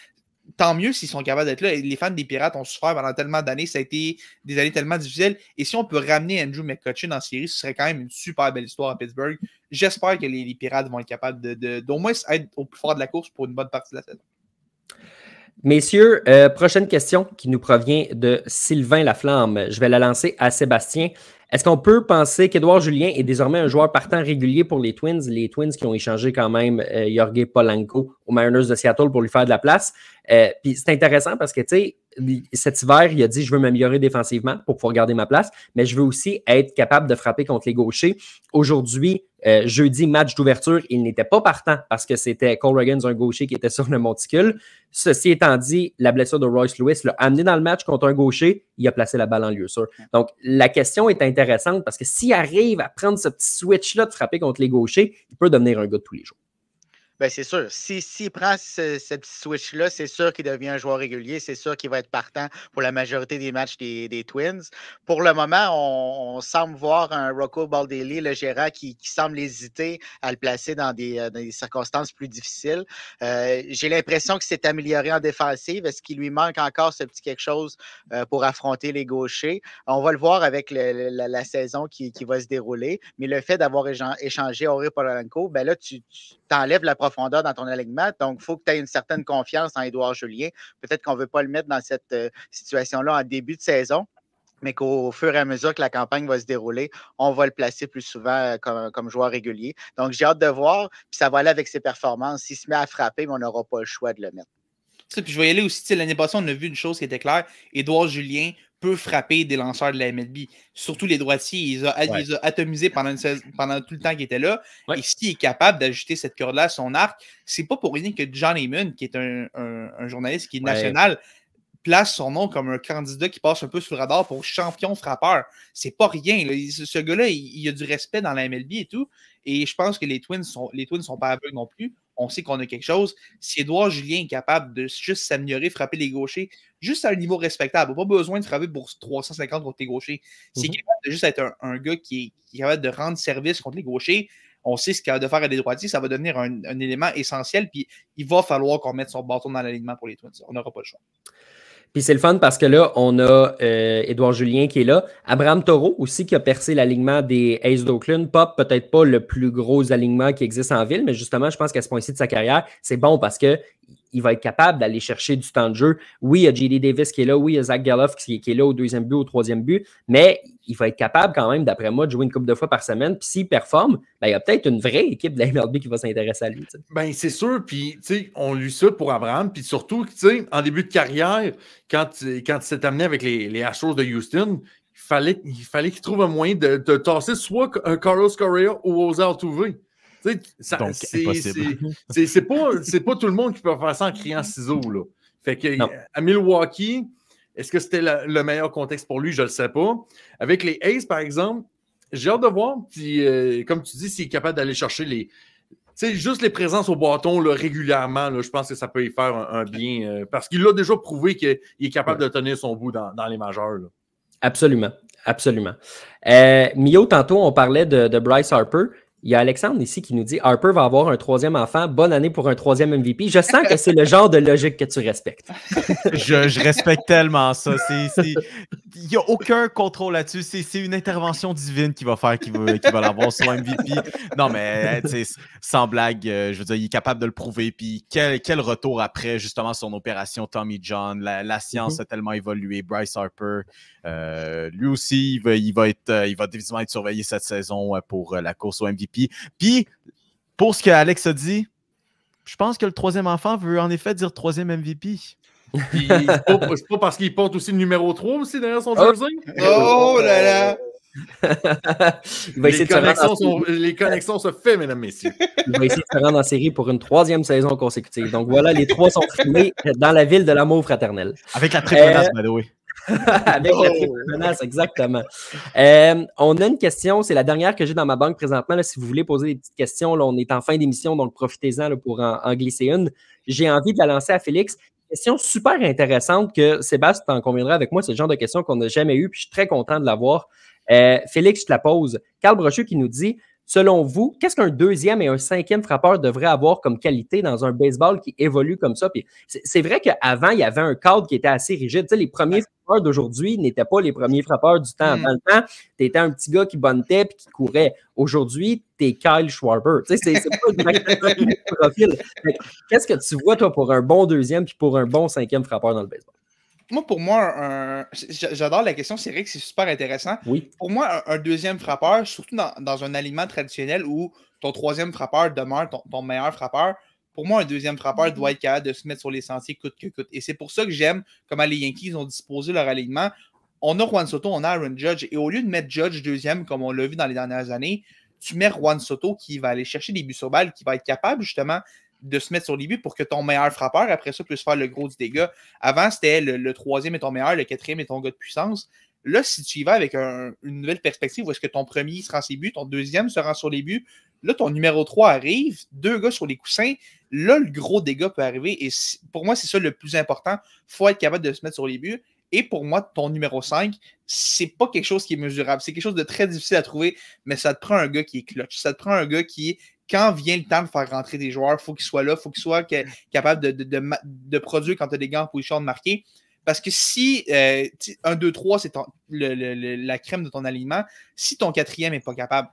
tant mieux s'ils sont capables d'être là. Les fans des Pirates ont souffert pendant tellement d'années. Ça a été des années tellement difficiles. Et si on peut ramener Andrew McCutcheon en série, ce serait quand même une super belle histoire à Pittsburgh. J'espère que les, Pirates vont être capables de- d'au moins être au plus fort de la course pour une bonne partie de la saison. Messieurs, euh, prochaine question qui nous provient de Sylvain Laflamme. Je vais la lancer à Sébastien. Est-ce qu'on peut penser qu'Edouard Julien est désormais un joueur partant régulier pour les Twins? Les Twins qui ont échangé quand même euh, Jorge Polanco aux Mariners de Seattle pour lui faire de la place. Euh, Puis c'est intéressant parce que, tu sais, cet hiver, il a dit je veux m'améliorer défensivement pour pouvoir garder ma place, mais je veux aussi être capable de frapper contre les gauchers. Aujourd'hui, euh, jeudi, match d'ouverture, il n'était pas partant parce que c'était Cole Reagans, un gaucher qui était [laughs] sur le monticule. Ceci étant dit, la blessure de Royce Lewis l'a amené dans le match contre un gaucher, il a placé la balle en lieu sûr. Donc, la question est intéressante parce que s'il arrive à prendre ce petit switch-là de frapper contre les gauchers, il peut devenir un gars de tous les jours. Ben, c'est sûr. S'il si, prend ce, petit switch-là, c'est sûr qu'il devient un joueur régulier. C'est sûr qu'il va être partant pour la majorité des matchs des, Twins. Pour le moment, on, semble voir un Rocco Baldelli, le gérant, qui, semble hésiter à le placer dans des, euh, circonstances plus difficiles. Euh, J'ai l'impression qu'il s'est amélioré en défensive. Est-ce qu'il lui manque encore ce petit quelque chose euh, pour affronter les gauchers? On va le voir avec le, la, saison qui, va se dérouler. Mais le fait d'avoir échangé Ori Polanco, ben là, tu, tu t'enlèves la profondeur dans ton alignement. Donc, il faut que tu aies une certaine confiance en Édouard Julien. Peut-être qu'on ne veut pas le mettre dans cette euh, situation-là en début de saison, mais qu'au fur et à mesure que la campagne va se dérouler, on va le placer plus souvent euh, comme, joueur régulier. Donc, j'ai hâte de voir, puis ça va aller avec ses performances. S'il se met à frapper, mais on n'aura pas le choix de le mettre. Ça, puis je vais y aller aussi. L'année passée, on a vu une chose qui était claire. Édouard Julien peut frapper des lanceurs de la MLB. Surtout les droitiers. Il les a, ouais. il les a atomisés pendant, une, pendant, tout le temps qu'il était là. Ouais. Et s'il est capable d'ajuster cette corde-là à son arc, c'est pas pour rien que John Heyman, qui est un, un, un journaliste qui est ouais. national, place son nom comme un candidat qui passe un peu sous le radar pour champion frappeur. C'est pas rien. Là. Ce gars-là, il, il, a du respect dans la MLB et tout. Et je pense que les Twins sont, les Twins sont pas aveugles non plus. On sait qu'on a quelque chose. Si Edouard Julien est capable de juste s'améliorer, frapper les gauchers, juste à un niveau respectable, pas besoin de frapper pour 350 contre les gauchers. C'est mm -hmm. capable de juste être un, un gars qui est, qui est, capable de rendre service contre les gauchers. On sait ce qu'il a de faire à des droitiers, ça va devenir un, un élément essentiel. Puis il va falloir qu'on mette son bâton dans l'alignement pour les Twins. On n'aura pas le choix. Puis c'est le fun parce que là, on a euh, Édouard Julien qui est là. Abraham Taureau aussi qui a percé l'alignement des Aces d'Oakland. Pop, peut-être pas le plus gros alignement qui existe en ville, mais justement, je pense qu'à ce point-ci de sa carrière, c'est bon parce que il va être capable d'aller chercher du temps de jeu. Oui, il y a J.D. Davis qui est là. Oui, il y a Zach Galoff qui, qui, est là au deuxième but, au troisième but. Mais il va être capable quand même, d'après moi, de jouer une couple de fois par semaine. Puis s'il performe, ben, il y a peut-être une vraie équipe de la MLB qui va s'intéresser à lui. T'sais. Ben, c'est sûr. Puis, tu sais, on lui ça pour Abraham. Puis surtout, tu sais, en début de carrière, quand, quand il s'est amené avec les, les Astros de Houston, il fallait, il fallait qu'il trouve un moyen de, de tasser soit un Carlos Correa ou Jose Altuve. C'est pas, pas tout le monde qui peut faire ça en criant ciseaux. Là. Fait que non. à Milwaukee, est-ce que c'était le meilleur contexte pour lui? Je ne le sais pas. Avec les Aces, par exemple, j'ai hâte de voir. Puis, euh, comme tu dis, s'il est capable d'aller chercher les. Tu sais, juste les présences au bâton là, régulièrement, là, je pense que ça peut y faire un, un bien. Euh, parce qu'il a déjà prouvé qu'il est capable de tenir son bout dans, dans les majeurs. Là. Absolument. Absolument. Euh, Mio, tantôt, on parlait de, de Bryce Harper. Il y a Alexandre ici qui nous dit Harper va avoir un troisième enfant. Bonne année pour un troisième MVP. Je sens que c'est le genre de logique que tu respectes. [laughs] je, je, respecte tellement ça. Il n'y a aucun contrôle là-dessus. C'est une intervention divine qui va faire qu'il va, qu va l'avoir sur MVP. Non, mais sans blague, je veux dire, il est capable de le prouver. Puis quel, quel retour après, justement, son opération Tommy John. La, la science mm -hmm. a tellement évolué. Bryce Harper, euh, lui aussi, il va, il va, être, il va définitivement être surveillé cette saison pour la course au MVP. Puis, pour ce que Alex a dit, je pense que le troisième enfant veut en effet dire troisième MVP. Puis c'est pas, parce qu'il porte aussi le numéro 3 aussi derrière son Oh. jersey? Oh là là! Il va, essayer Les de se rendre connexions, sont, les connexions se fait, mesdames, messieurs. il va essayer de se rendre en série pour une troisième saison consécutive. Donc voilà, les trois sont filmés dans la ville de l'amour fraternel. Avec la triple Euh, menace, by the way. [laughs] Avec la Oh. triple menace, exactement. Euh, on a une question, c'est la dernière que j'ai dans ma banque présentement. là, si vous voulez poser des petites questions, là, on est en fin d'émission, donc profitez-en pour en, en glisser une. J'ai envie de la lancer à Félix. Question super intéressante que Sébastien t'en conviendra avec moi. C'est le genre de question qu'on n'a jamais eu, puis je suis très content de l'avoir. Euh, Félix, je te la pose. Carl Brocheux qui nous dit Selon vous, qu'est-ce qu'un deuxième et un cinquième frappeur devraient avoir comme qualité dans un baseball qui évolue comme ça? Puis c'est vrai qu'avant, il y avait un cadre qui était assez rigide. Tu sais, les premiers frappeurs d'aujourd'hui n'étaient pas les premiers frappeurs du temps. Mm. Dans le temps, tu étais un petit gars qui bonnait et qui courait. Aujourd'hui, tu es Kyle Schwarber. Tu sais, c'est pas exactement le même profil. Qu'est-ce que tu vois, toi, pour un bon deuxième puis pour un bon cinquième frappeur dans le baseball? Moi, pour moi, un... j'adore la question. C'est vrai que c'est super intéressant. Oui. Pour moi, un, un deuxième frappeur, surtout dans, dans un alignement traditionnel où ton troisième frappeur demeure ton, ton meilleur frappeur, pour moi, un deuxième frappeur doit être capable de se mettre sur les sentiers coûte que coûte. Et c'est pour ça que j'aime comment les Yankees ont disposé leur alignement. On a Juan Soto, on a Aaron Judge. Et au lieu de mettre Judge deuxième, comme on l'a vu dans les dernières années, tu mets Juan Soto qui va aller chercher des buts sur balle, qui va être capable justement de se mettre sur les buts pour que ton meilleur frappeur, après ça, puisse faire le gros du dégât. Avant, c'était le, troisième est ton meilleur, le quatrième est ton gars de puissance. Là, si tu y vas avec un- une nouvelle perspective où est-ce que ton premier se rend ses buts, ton deuxième se rend sur les buts, là, ton numéro 3 arrive, deux gars sur les coussins, là, le gros dégât peut arriver. Et pour moi, c'est ça le plus important. Il faut être capable de se mettre sur les buts. Et pour moi, ton numéro 5, c'est pas quelque chose qui est mesurable. C'est quelque chose de très difficile à trouver, mais ça te prend un gars qui est clutch. Ça te prend un gars qui est quand vient le temps de faire rentrer des joueurs, il faut qu'il soit là, il faut qu'il soit ca- capable de, de- de ma- de produire quand tu as des gars en position de marquer. Parce que si euh, tu sais, 1, 2, 3, c'est la crème de ton alignement, si ton quatrième n'est pas capable,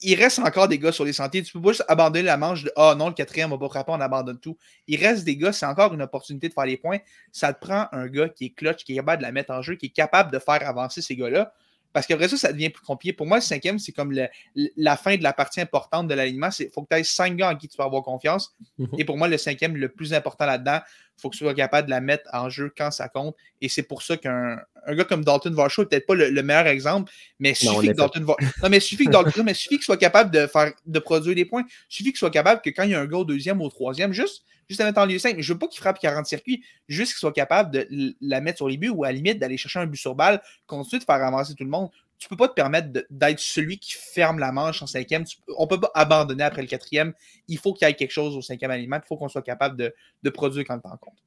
il reste encore des gars sur les sentiers. Tu peux pas juste abandonner la manche de Ah non, le quatrième va pas frapper, on abandonne tout. Il reste des gars, c'est encore une opportunité de faire les points. Ça te prend un gars qui est clutch, qui est capable de la mettre en jeu, qui est capable de faire avancer ces gars-là. Parce qu'après ça, ça devient plus compliqué. Pour moi, le cinquième, c'est comme le- la fin de la partie importante de l'alignement. Il faut que tu aies cinq gars en qui tu peux avoir confiance. Mhm. Et pour moi, le cinquième, le plus important là-dedans, faut que tu sois capable de la mettre en jeu quand ça compte. Et c'est pour ça qu'un un gars comme Dalton Varsho n'est peut-être pas le, le meilleur exemple, mais il Non, suffit que effet. Dalton Va- Non, mais il suffit que Dalton, non, mais il suffit qu'il soit capable de faire de produire des points. Il suffit qu'il soit capable que quand il y a un gars au deuxième ou au troisième, juste, juste à mettre en lieu 5. Je veux pas qu'il frappe 40 circuits, juste qu'il soit capable de la mettre sur les buts ou à la limite d'aller chercher un but sur balle, continuer de faire avancer tout le monde. Tu peux pas te permettre d'être celui qui ferme la manche en cinquième. Tu on peut pas abandonner après le quatrième. Il faut qu'il y ait quelque chose au cinquième aliment. Il faut qu'on soit capable de, de produire quand le temps compte.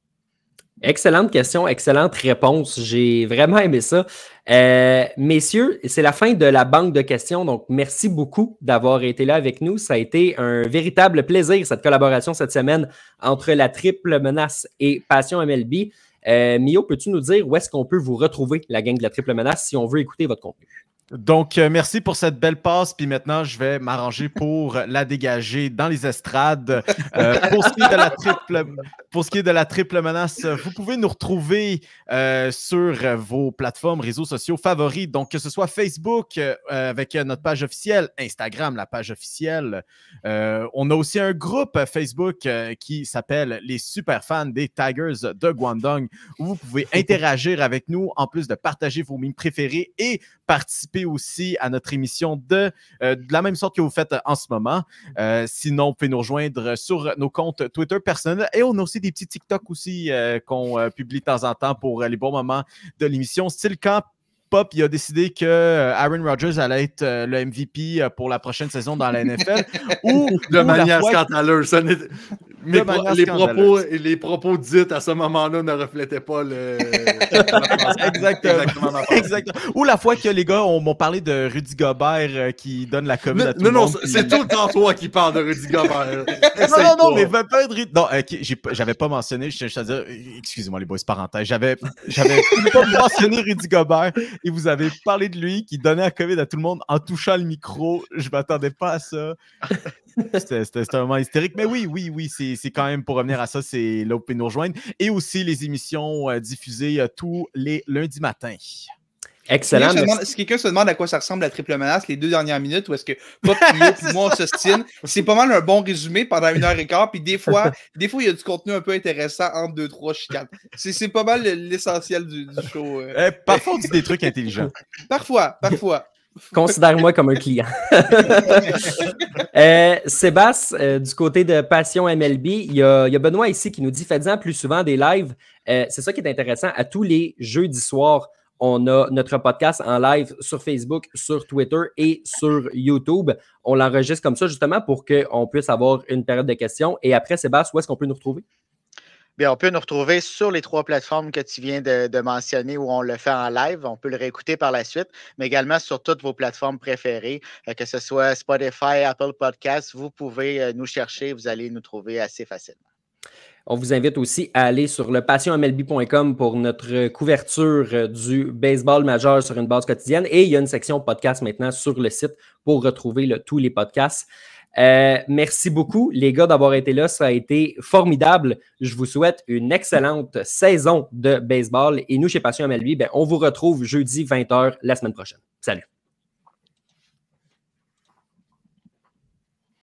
Excellente question, excellente réponse. J'ai vraiment aimé ça. Euh, messieurs, c'est la fin de la banque de questions. Donc, merci beaucoup d'avoir été là avec nous. Ça a été un véritable plaisir, cette collaboration cette semaine entre la triple menace et Passion MLB. Euh, Mio, peux-tu nous dire où est-ce qu'on peut vous retrouver, la gang de la triple menace, si on veut écouter votre contenu? Donc, euh, merci pour cette belle passe. Puis maintenant, je vais m'arranger pour la dégager dans les estrades. Euh, pour, ce qui est de la triple, pour ce qui est de la triple menace, vous pouvez nous retrouver euh, sur vos plateformes, réseaux sociaux favoris. Donc, que ce soit Facebook avec notre page officielle, Instagram, la page officielle. On a aussi un groupe Facebook qui s'appelle Les Super Fans des Tigers de Guangdong, où vous pouvez [laughs] interagir avec nous, en plus de partager vos mimes préférés et participer aussi à notre émission de, euh, de la même sorte que vous faites en ce moment. Euh, sinon, vous pouvez nous rejoindre sur nos comptes Twitter personnels et on a aussi des petits TikTok aussi euh, qu'on publie de temps en temps pour les bons moments de l'émission. Style quand Pop il a décidé que Aaron Rodgers allait être le MVP pour la prochaine saison dans la NFL [laughs] ou De ou manière scandaleuse. De pro- manière les, propos, les propos dits à ce moment-là ne reflétaient pas le. [laughs] Exactement. Exactement. Ou la fois que les gars ont- m'ont parlé de Rudy Gobert euh, qui donne la commune à tout Non, le non, monde. c'est- tout le temps toi qui parle de Rudy Gobert. [laughs] Non, non, non, mais va pas être Rudy- Non, pas- j'avais pas mentionné, je tiens à dire, excusez-moi les boys, parenthèse, j'avais, j'avais [laughs] pas mentionné Rudy Gobert et vous avez parlé de lui qui donnait la COVID à tout le monde en touchant le micro. Je m'attendais pas à ça. C'était un moment hystérique. Mais oui, oui, oui, c'est quand même pour revenir à ça, c'est là où vous pouvez nous rejoindre. Et aussi les émissions euh, diffusées euh, tous les lundis matins. Excellent. Si quelqu'un se demande- Si quelqu'un se demande à quoi ça ressemble la triple menace les deux dernières minutes, où est-ce que Pop, et moi on s'ostine, [laughs] c'est pas mal un bon résumé pendant une heure et quart. Puis des fois, [laughs] des fois, il y a du contenu un peu intéressant entre deux, trois chicanes. C'est c'est pas mal l'essentiel du, du show. euh. Eh, parfois, on dit des trucs intelligents. Parfois, parfois. Considère-moi comme un client. [laughs] euh, Sébastien, euh, du côté de Passion MLB, il y, a, il y a Benoît ici qui nous dit faites-en plus souvent des lives. Euh, c'est ça qui est intéressant. À tous les jeudis soirs, on a notre podcast en live sur Facebook, sur Twitter et sur YouTube. On l'enregistre comme ça justement pour qu'on puisse avoir une période de questions. Et après, Sébastien, où est-ce qu'on peut nous retrouver? Bien, on peut nous retrouver sur les trois plateformes que tu viens de, mentionner où on le fait en live. On peut le réécouter par la suite, mais également sur toutes vos plateformes préférées, euh, que ce soit Spotify, Apple Podcasts. Vous pouvez euh, nous chercher, vous allez nous trouver assez facilement. On vous invite aussi à aller sur le passionmlb.com pour notre couverture euh, du baseball majeur sur une base quotidienne. Et il y a une section podcast maintenant sur le site pour retrouver tous les podcasts. Euh, merci beaucoup, les gars, d'avoir été là. Ça a été formidable. Je vous souhaite une excellente saison de baseball. Et nous, chez Passion MLB, ben, on vous retrouve jeudi 20h la semaine prochaine. Salut.